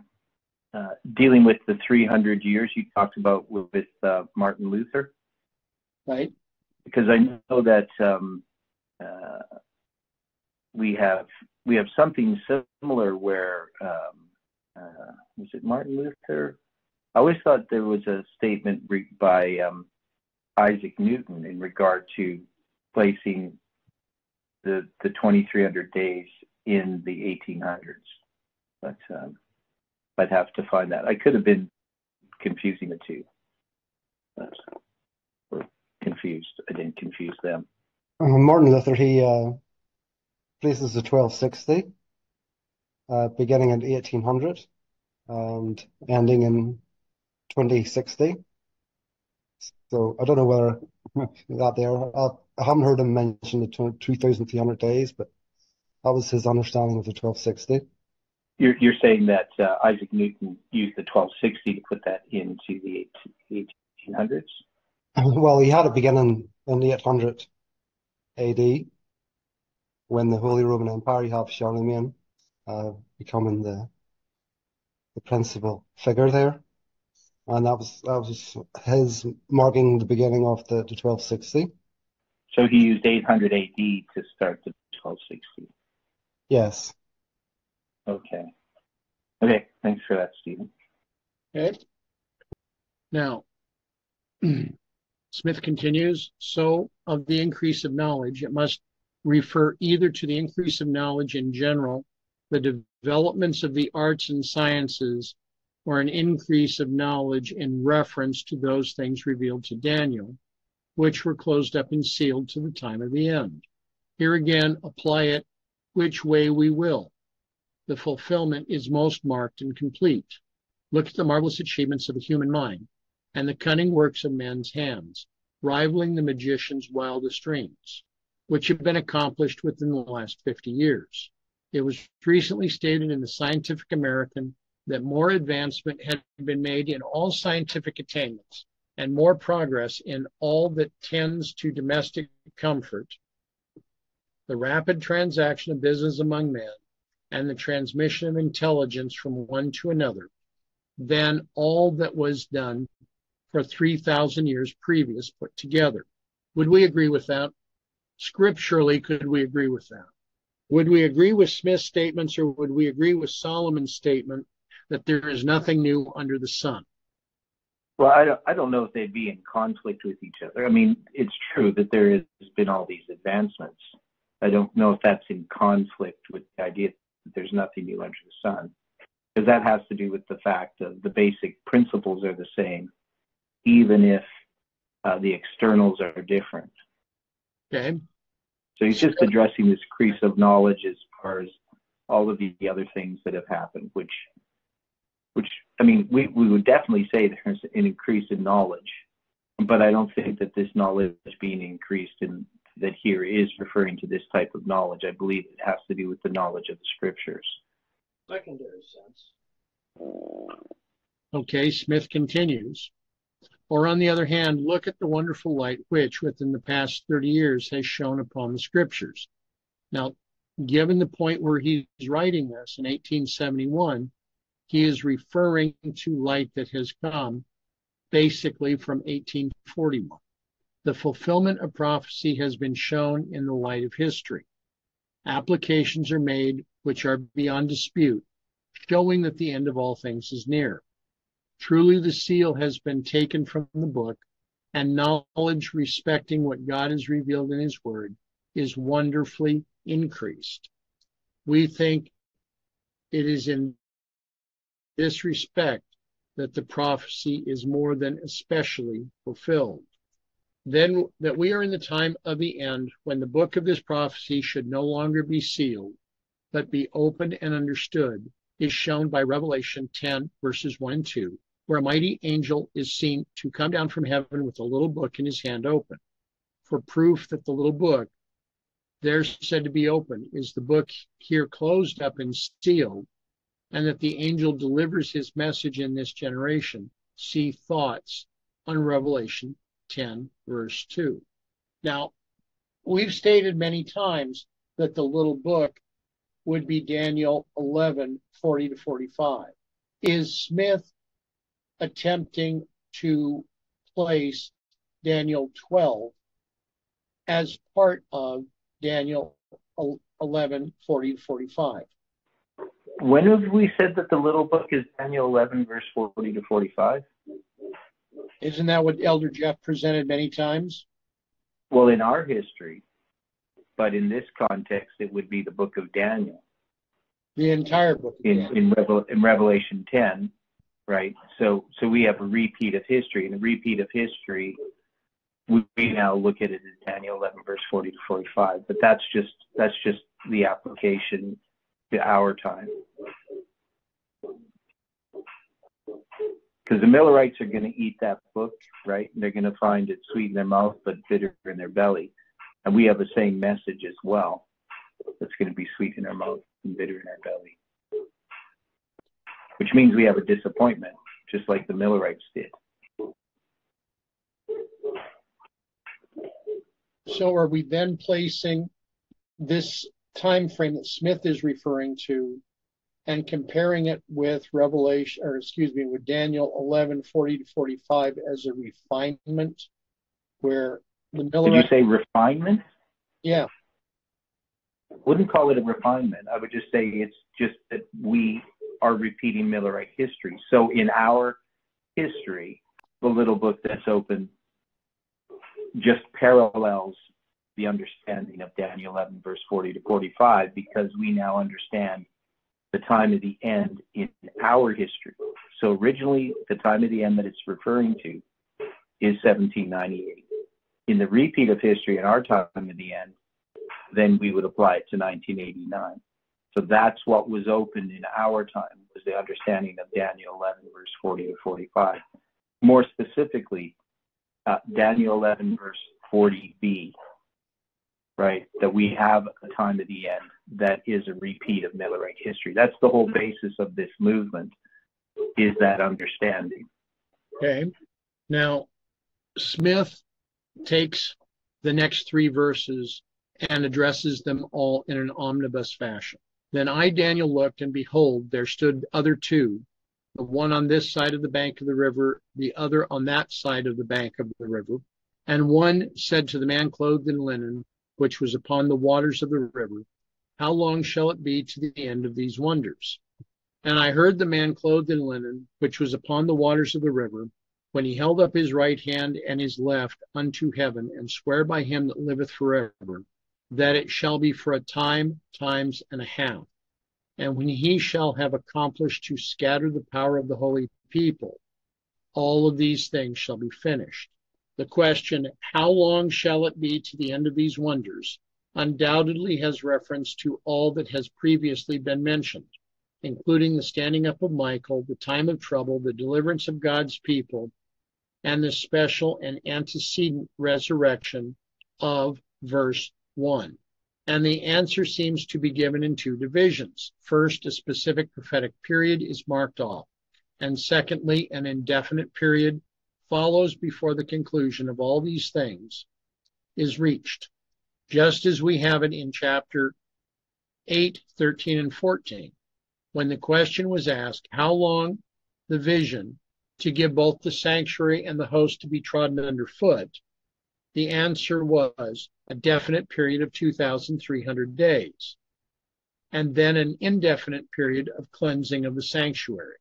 uh, dealing with the 300 years you talked about with, with uh, Martin Luther. Right. Because I know that um, uh, we have we have something similar where um, uh, was it Martin Luther? I always thought there was a statement re- by um, Isaac Newton in regard to placing the the 2300 days in the 1800s, but um, I'd have to find that. I could have been confusing the two, confused. I didn't confuse them. Uh, Martin Luther, he uh, places the 1260, uh, beginning in 1800 and ending in 2060. So I don't know whether that there. I haven't heard him mention the 2,300 days, but that was his understanding of the 1260. You're, you're saying that uh, Isaac Newton used the 1260 to put that into the 1800s? Well, he had it beginning in the 800 AD when the Holy Roman Empire, you have Charlemagne uh, becoming the the principal figure there, and that was that was his marking the beginning of the, the 1260. So he used 800 AD to start the 1260. Yes. Okay. Okay. Thanks for that, Stephen. Okay. Now, Smith continues, so of the increase of knowledge, it must refer either to the increase of knowledge in general, the developments of the arts and sciences, or an increase of knowledge in reference to those things revealed to Daniel, which were closed up and sealed to the time of the end. Here again, apply it which way we will. The fulfillment is most marked and complete. Look at the marvelous achievements of the human mind and the cunning works of men's hands, rivaling the magician's wildest dreams, which have been accomplished within the last 50 years. It was recently stated in the Scientific American that more advancement had been made in all scientific attainments and more progress in all that tends to domestic comfort the rapid transaction of business among men, and the transmission of intelligence from one to another than all that was done for 3,000 years previous put together. Would we agree with that? Scripturally, could we agree with that? Would we agree with Smith's statements or would we agree with Solomon's statement that there is nothing new under the sun? Well, I don't, I don't know if they'd be in conflict with each other. I mean, it's true that there has been all these advancements, I don't know if that's in conflict with the idea there's nothing new under the sun, because that has to do with the fact that the basic principles are the same, even if uh, the externals are different. Okay. So he's just addressing this increase of knowledge as far as all of the other things that have happened, which, which I mean, we, we would definitely say there's an increase in knowledge, but I don't think that this knowledge is being increased in that here is referring to this type of knowledge. I believe it has to do with the knowledge of the scriptures. Secondary sense. Okay, Smith continues. Or on the other hand, look at the wonderful light which within the past 30 years has shone upon the scriptures. Now, given the point where he's writing this in 1871, he is referring to light that has come basically from 1841. The fulfillment of prophecy has been shown in the light of history. Applications are made which are beyond dispute, showing that the end of all things is near. Truly, the seal has been taken from the book, and knowledge respecting what God has revealed in His Word is wonderfully increased. We think it is in this respect that the prophecy is more than especially fulfilled. Then that we are in the time of the end when the book of this prophecy should no longer be sealed, but be opened and understood, is shown by Revelation 10, verses 1 and 2, where a mighty angel is seen to come down from heaven with a little book in his hand open. For proof that the little book, there said to be open, is the book here closed up and sealed, and that the angel delivers his message in this generation. See thoughts on Revelation 10, verse 2. Now, we've stated many times that the little book would be Daniel 11, 40 to 45. Is Smith attempting to place Daniel 12 as part of Daniel 11, 40 to 45? When have we said that the little book is Daniel 11, verse 40 to 45? Isn't that what Elder Jeff presented many times? Well, in our history, but in this context, it would be the book of Daniel. The entire book in in, Revel, in Revelation 10, right? So so we have a repeat of history, and a repeat of history. We, we now look at it as Daniel 11, verse 40 to 45, but that's just that's just the application to our time. Because the Millerites are going to eat that book, right? And they're going to find it sweet in their mouth, but bitter in their belly. And we have the same message as well. That's going to be sweet in our mouth and bitter in our belly. Which means we have a disappointment, just like the Millerites did. So are we then placing this time frame that Smith is referring to and comparing it with Revelation, or excuse me, with Daniel 11, 40 to 45 as a refinement, where the Did you say refinement? Yeah. Wouldn't call it a refinement. I would just say it's just that we are repeating Millerite history. So in our history, the little book that's open just parallels the understanding of Daniel 11, verse 40 to 45, because we now understand the time of the end in our history. So originally, the time of the end that it's referring to is 1798. In the repeat of history in our time of the end, then we would apply it to 1989. So that's what was opened in our time was the understanding of Daniel 11 verse 40 to 45. More specifically, uh, Daniel 11 verse 40b, right? That we have a time of the end that is a repeat of Millerite history. That's the whole basis of this movement, is that understanding. Okay. Now, Smith takes the next three verses and addresses them all in an omnibus fashion. Then I, Daniel, looked, and behold, there stood other two, the one on this side of the bank of the river, the other on that side of the bank of the river. And one said to the man clothed in linen, which was upon the waters of the river, How long shall it be to the end of these wonders? And I heard the man clothed in linen, which was upon the waters of the river, when he held up his right hand and his left unto heaven, and swear by him that liveth forever, that it shall be for a time, times, and a half. And when he shall have accomplished to scatter the power of the holy people, all of these things shall be finished. The question, how long shall it be to the end of these wonders, undoubtedly has reference to all that has previously been mentioned, including the standing up of Michael, the time of trouble, the deliverance of God's people, and the special and antecedent resurrection of verse 1. And the answer seems to be given in two divisions. First, a specific prophetic period is marked off. And secondly, an indefinite period follows before the conclusion of all these things is reached, just as we have it in chapter 8, 13, and 14, when the question was asked how long the vision to give both the sanctuary and the host to be trodden underfoot? The answer was a definite period of 2,300 days, and then an indefinite period of cleansing of the sanctuary.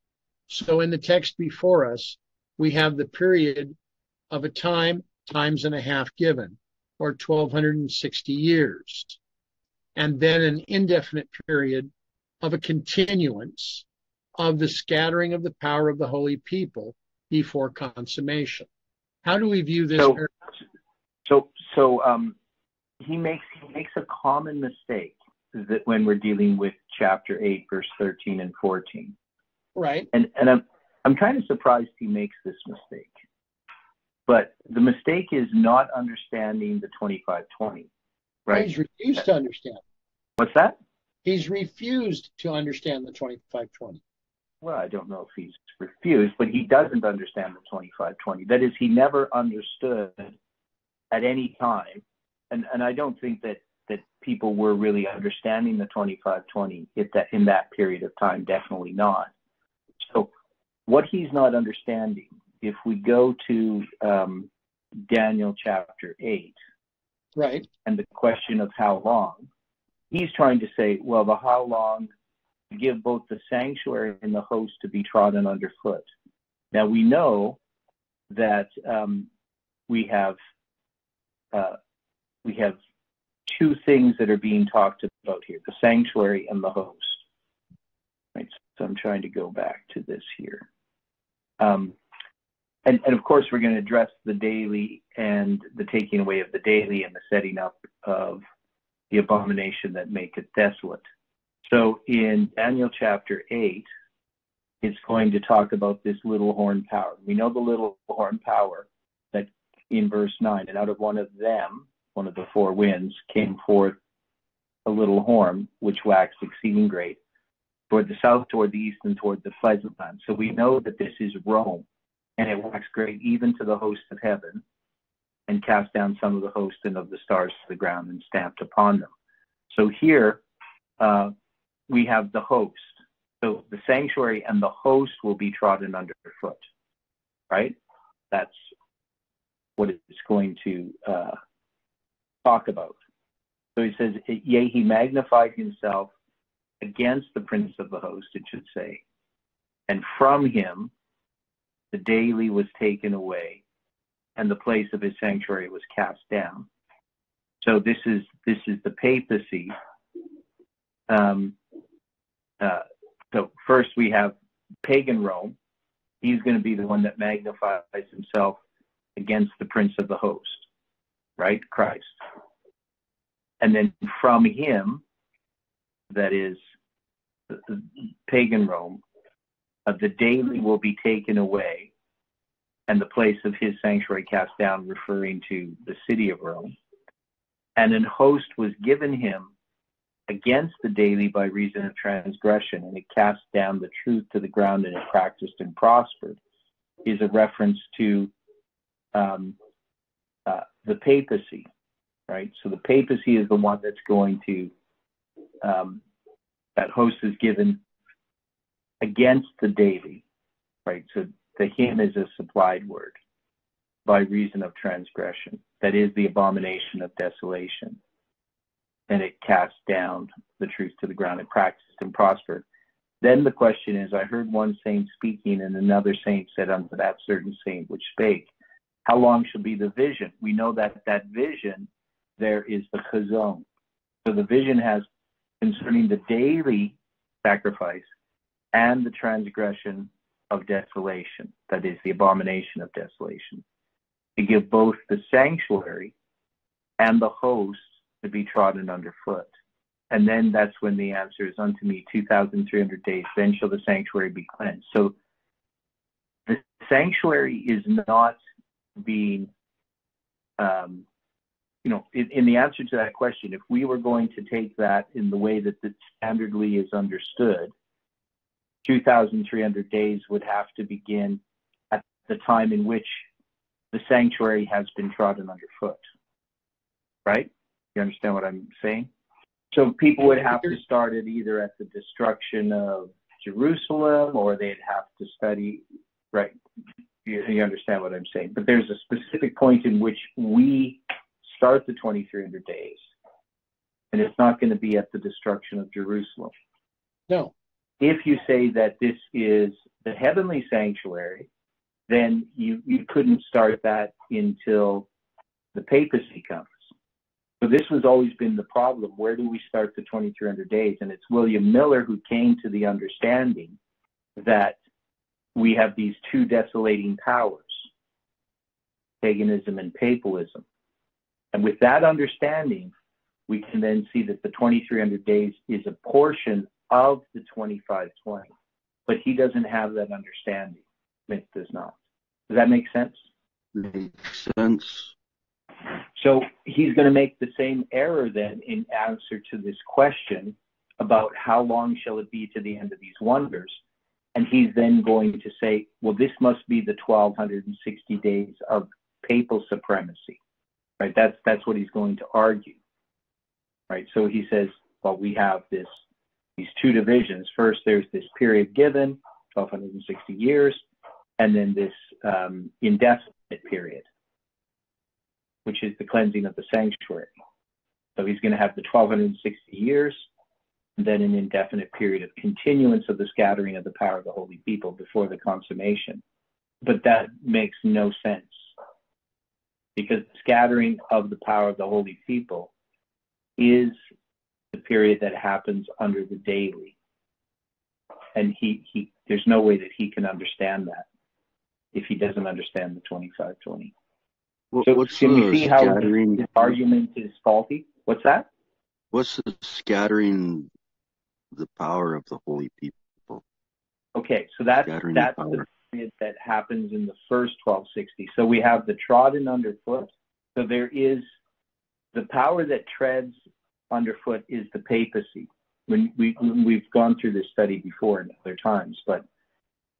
So in the text before us, we have the period of a time, times and a half given, or 1260 years, and then an indefinite period of a continuance of the scattering of the power of the holy people before consummation. How do we view this? So, so, so um, he makes he makes a common mistake that when we're dealing with chapter eight, verse thirteen and fourteen. Right. And and I'm I'm kind of surprised he makes this mistake. But the mistake is not understanding the 2520. Right. He's refused to understand. What's that? He's refused to understand the 2520. Well, I don't know if he's refused, but he doesn't understand the 2520. That is, he never understood at any time, and, and I don't think that, that people were really understanding the 2520 at that, in that period of time, definitely not. What he's not understanding, if we go to um, Daniel chapter 8, right, and the question of how long, he's trying to say, well, the how long to give both the sanctuary and the host to be trodden underfoot. Now we know that um, we have uh, we have two things that are being talked about here: the sanctuary and the host. Right. So I'm trying to go back to this here. Um, and, and of course, we're going to address the daily and the taking away of the daily and the setting up of the abomination that maketh desolate. So in Daniel chapter 8, it's going to talk about this little horn power. We know the little horn power that in verse 9, and out of one of them, one of the four winds, came forth a little horn, which waxed exceeding great, toward the south, toward the east, and toward the pleasant land. So we know that this is Rome, and it waxed great even to the host of heaven, and cast down some of the host and of the stars to the ground, and stamped upon them. So here, uh, we have the host. So the sanctuary and the host will be trodden underfoot, right? That's what it's going to uh, talk about. So he says, Yea, he magnified himself against the prince of the host, it should say. And from him the daily was taken away, and the place of his sanctuary was cast down. So this is this is the papacy um, uh, so first we have pagan Rome. He's going to be the one that magnifies himself against the prince of the host, right? Christ. And then from him, that is pagan Rome, uh, the daily will be taken away and the place of his sanctuary cast down, referring to the city of Rome. And an host was given him against the daily by reason of transgression, and it cast down the truth to the ground, and it practiced and prospered, is a reference to um, uh, the papacy, right? So the papacy is the one that's going to, um, that host is given against the daily, right? So the him is a supplied word by reason of transgression. That is the abomination of desolation and it cast down the truth to the ground. It practiced and prospered. Then the question is, I heard one saint speaking, and another saint said unto that certain saint which spake, How long shall be the vision? We know that that vision there is the chazon. So the vision has concerning the daily sacrifice and the transgression of desolation, that is the abomination of desolation, to give both the sanctuary and the host to be trodden underfoot. And then that's when the answer is unto me 2,300 days, then shall the sanctuary be cleansed. So the sanctuary is not being, um, you know, in, in, the answer to that question, if we were going to take that in the way that the standardly is understood, 2,300 days would have to begin at the time in which the sanctuary has been trodden underfoot, right? You understand what I'm saying? So people would have to start it either at the destruction of Jerusalem or they'd have to study, right? you, you understand what I'm saying. But there's a specific point in which we start the 2300 days, and it's not going to be at the destruction of Jerusalem. No. If you say that this is the heavenly sanctuary, then you, you couldn't start that until the papacy comes. So this has always been the problem. Where do we start the 2300 days? And it's William Miller who came to the understanding that we have these two desolating powers, paganism and papalism. And with that understanding, we can then see that the 2300 days is a portion of the 2520. But he doesn't have that understanding. Smith does not. Does that make sense? Makes sense. So he's going to make the same error then in answer to this question about how long shall it be to the end of these wonders. And he's then going to say, well, this must be the 1260 days of papal supremacy, right? That's, that's what he's going to argue, right? So he says, well, we have this, these two divisions. First, there's this period given, 1260 years, and then this um, indefinite period, which is the cleansing of the sanctuary. So he's going to have the 1260 years, and then an indefinite period of continuance of the scattering of the power of the holy people before the consummation. But that makes no sense because the scattering of the power of the holy people is the period that happens under the daily. And he, he there's no way that he can understand that if he doesn't understand the 2520. So what's can you see how his argument is faulty? What's that? What's the scattering the power of the holy people? Okay, so that's that's the. Period that happens in the first 1260. So we have the trodden underfoot. So there is the power that treads underfoot is the papacy. When we when we've gone through this study before in other times, but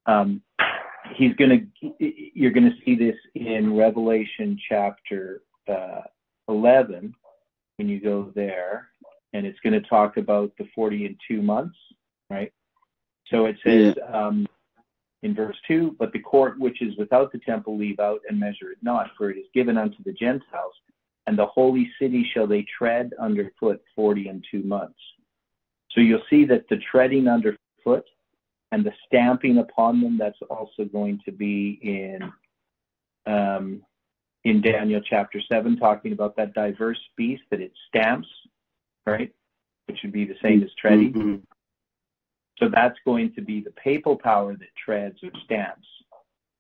um, he's going to you're going to see this in Revelation chapter uh, 11 when you go there, and it's going to talk about the 40 and two months, right? So it says um, in verse 2, but the court which is without the temple leave out and measure it not, for it is given unto the Gentiles, and the holy city shall they tread underfoot 40 and two months. So you'll see that the treading underfoot and the stamping upon them, that's also going to be in um, in Daniel chapter 7, talking about that diverse beast that it stamps, right? Which would be the same as treading. So that's going to be the papal power that treads or stamps.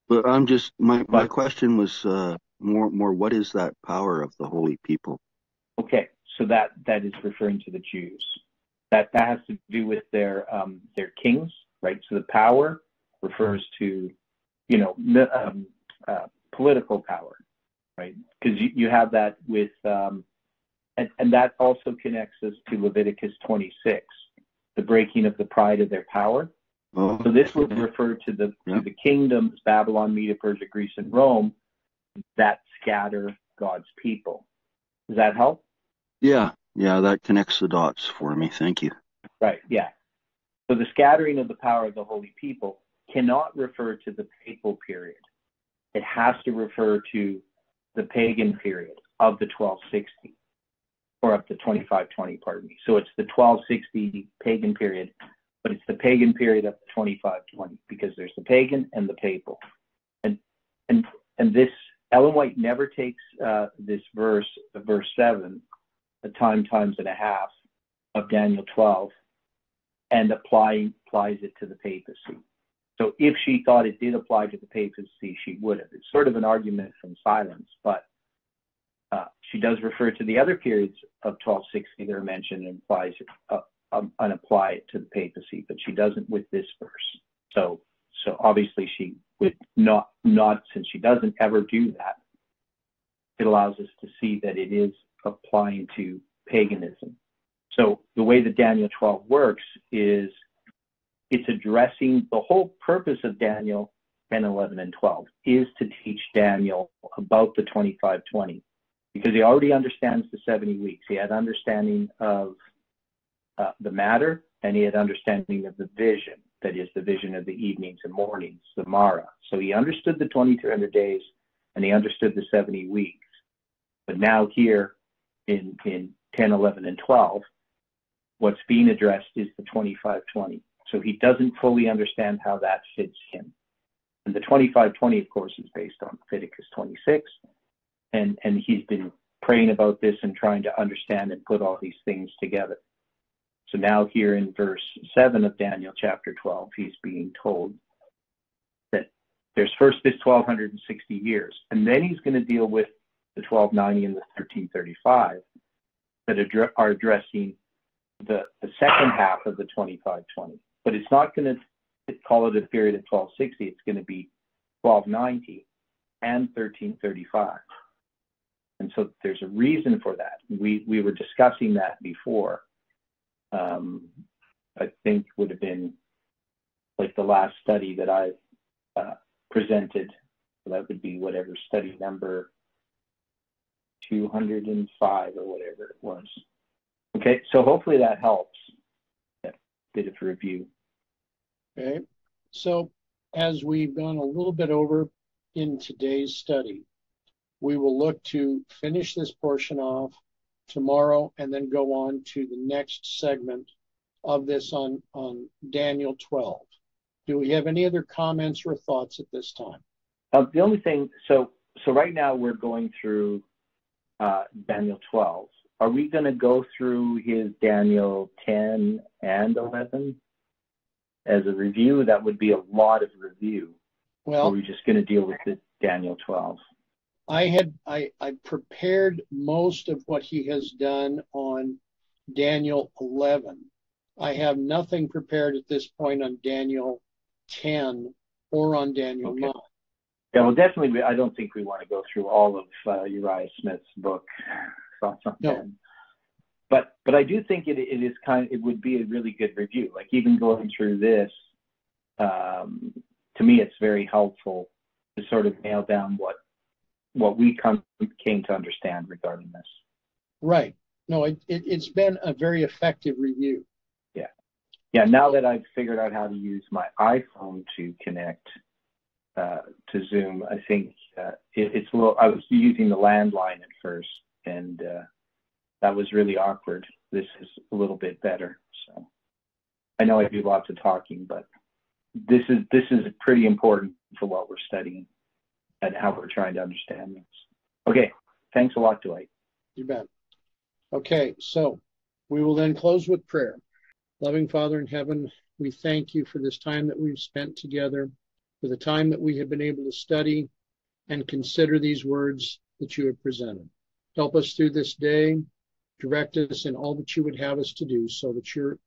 But I'm just my my question was uh, more more what is that power of the holy people? Okay, so that that is referring to the Jews. That that has to do with their um, their kings, right? So the power refers to, you know, um, uh, political power, right? Because you, you have that with, um, and, and that also connects us to Leviticus 26, the breaking of the pride of their power. Oh, So this would refer to the Yeah. to the kingdoms Babylon, Media, Persia, Greece, and Rome that scatter God's people. Does that help? yeah, yeah, that connects the dots for me. Thank you. Right, yeah. So the scattering of the power of the holy people cannot refer to the papal period. It has to refer to the pagan period of the 1260 or of the 2520, pardon me. So it's the 1260 pagan period, but it's the pagan period of the 2520 because there's the pagan and the papal. And and and this Ellen White never takes uh, this verse, verse seven, a time times and a half of Daniel 12 and apply, applies it to the papacy. So if she thought it did apply to the papacy, she would have. It's sort of an argument from silence, but uh, she does refer to the other periods of 1260 that are mentioned and applies uh, um, and apply it to the papacy, but she doesn't with this verse. So, so obviously she would not, not since she doesn't ever do that. It allows us to see that it is applying to paganism. So the way that Daniel 12 works is it's addressing the whole purpose of Daniel 10, 11, and 12 is to teach Daniel about the 2520 because he already understands the 70 weeks. He had understanding of uh, the matter and he had understanding of the vision, that is the vision of the evenings and mornings, the mareh. So he understood the 2300 days and he understood the 70 weeks. But now here in, in 10, 11, and 12, what's being addressed is the 2520. So he doesn't fully understand how that fits in. And the 2520, of course, is based on Leviticus 26. And, and he's been praying about this and trying to understand and put all these things together. So now, here in verse 7 of Daniel chapter 12, he's being told that there's first this 1260 years, and then he's going to deal with the 1290 and the 1335 that are addressing the, the second half of the 2520. But it's not going to call it a period of 1260, it's going to be 1290 and 1335. And so there's a reason for that. We, we were discussing that before. Um, I think would have been like the last study that I uh, presented. So that would be whatever study number 205 or whatever it was. Okay, so hopefully that helps. That bit of review. Okay, so as we've gone a little bit over in today's study, we will look to finish this portion off tomorrow and then go on to the next segment of this on, on Daniel 12. Do we have any other comments or thoughts at this time? Uh, the only thing, so so right now we're going through uh, Daniel 12. Are we going to go through his Daniel 10 and 11 as a review? That would be a lot of review. Well, or are we just going to deal with the Daniel 12? I had I, I prepared most of what he has done on Daniel 11. I have nothing prepared at this point on Daniel 10 or on Daniel okay. 9. Yeah, well, definitely, I don't think we want to go through all of uh, Uriah Smith's book. Thoughts on no. But but I do think it it is kind. Of, it would be a really good review. Like even going through this, um, to me, it's very helpful to sort of nail down what what we come, came to understand regarding this. Right. No, it, it, has been a very effective review. Yeah. Yeah. Now that I've figured out how to use my iPhone to connect uh, to Zoom, I think uh, it, it's a little, I was using the landline at first and uh, that was really awkward. This is a little bit better. So I know I do lots of talking, but this is, this is pretty important for what we're studying and how we're trying to understand this. Okay, thanks a lot, Dwight. You bet. Okay, so we will then close with prayer. Loving Father in heaven, we thank you for this time that we've spent together, for the time that we have been able to study and consider these words that you have presented. Help us through this day, direct us in all that you would have us to do so that your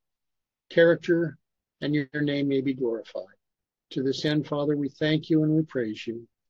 character and your name may be glorified. To this end, Father, we thank you and we praise you.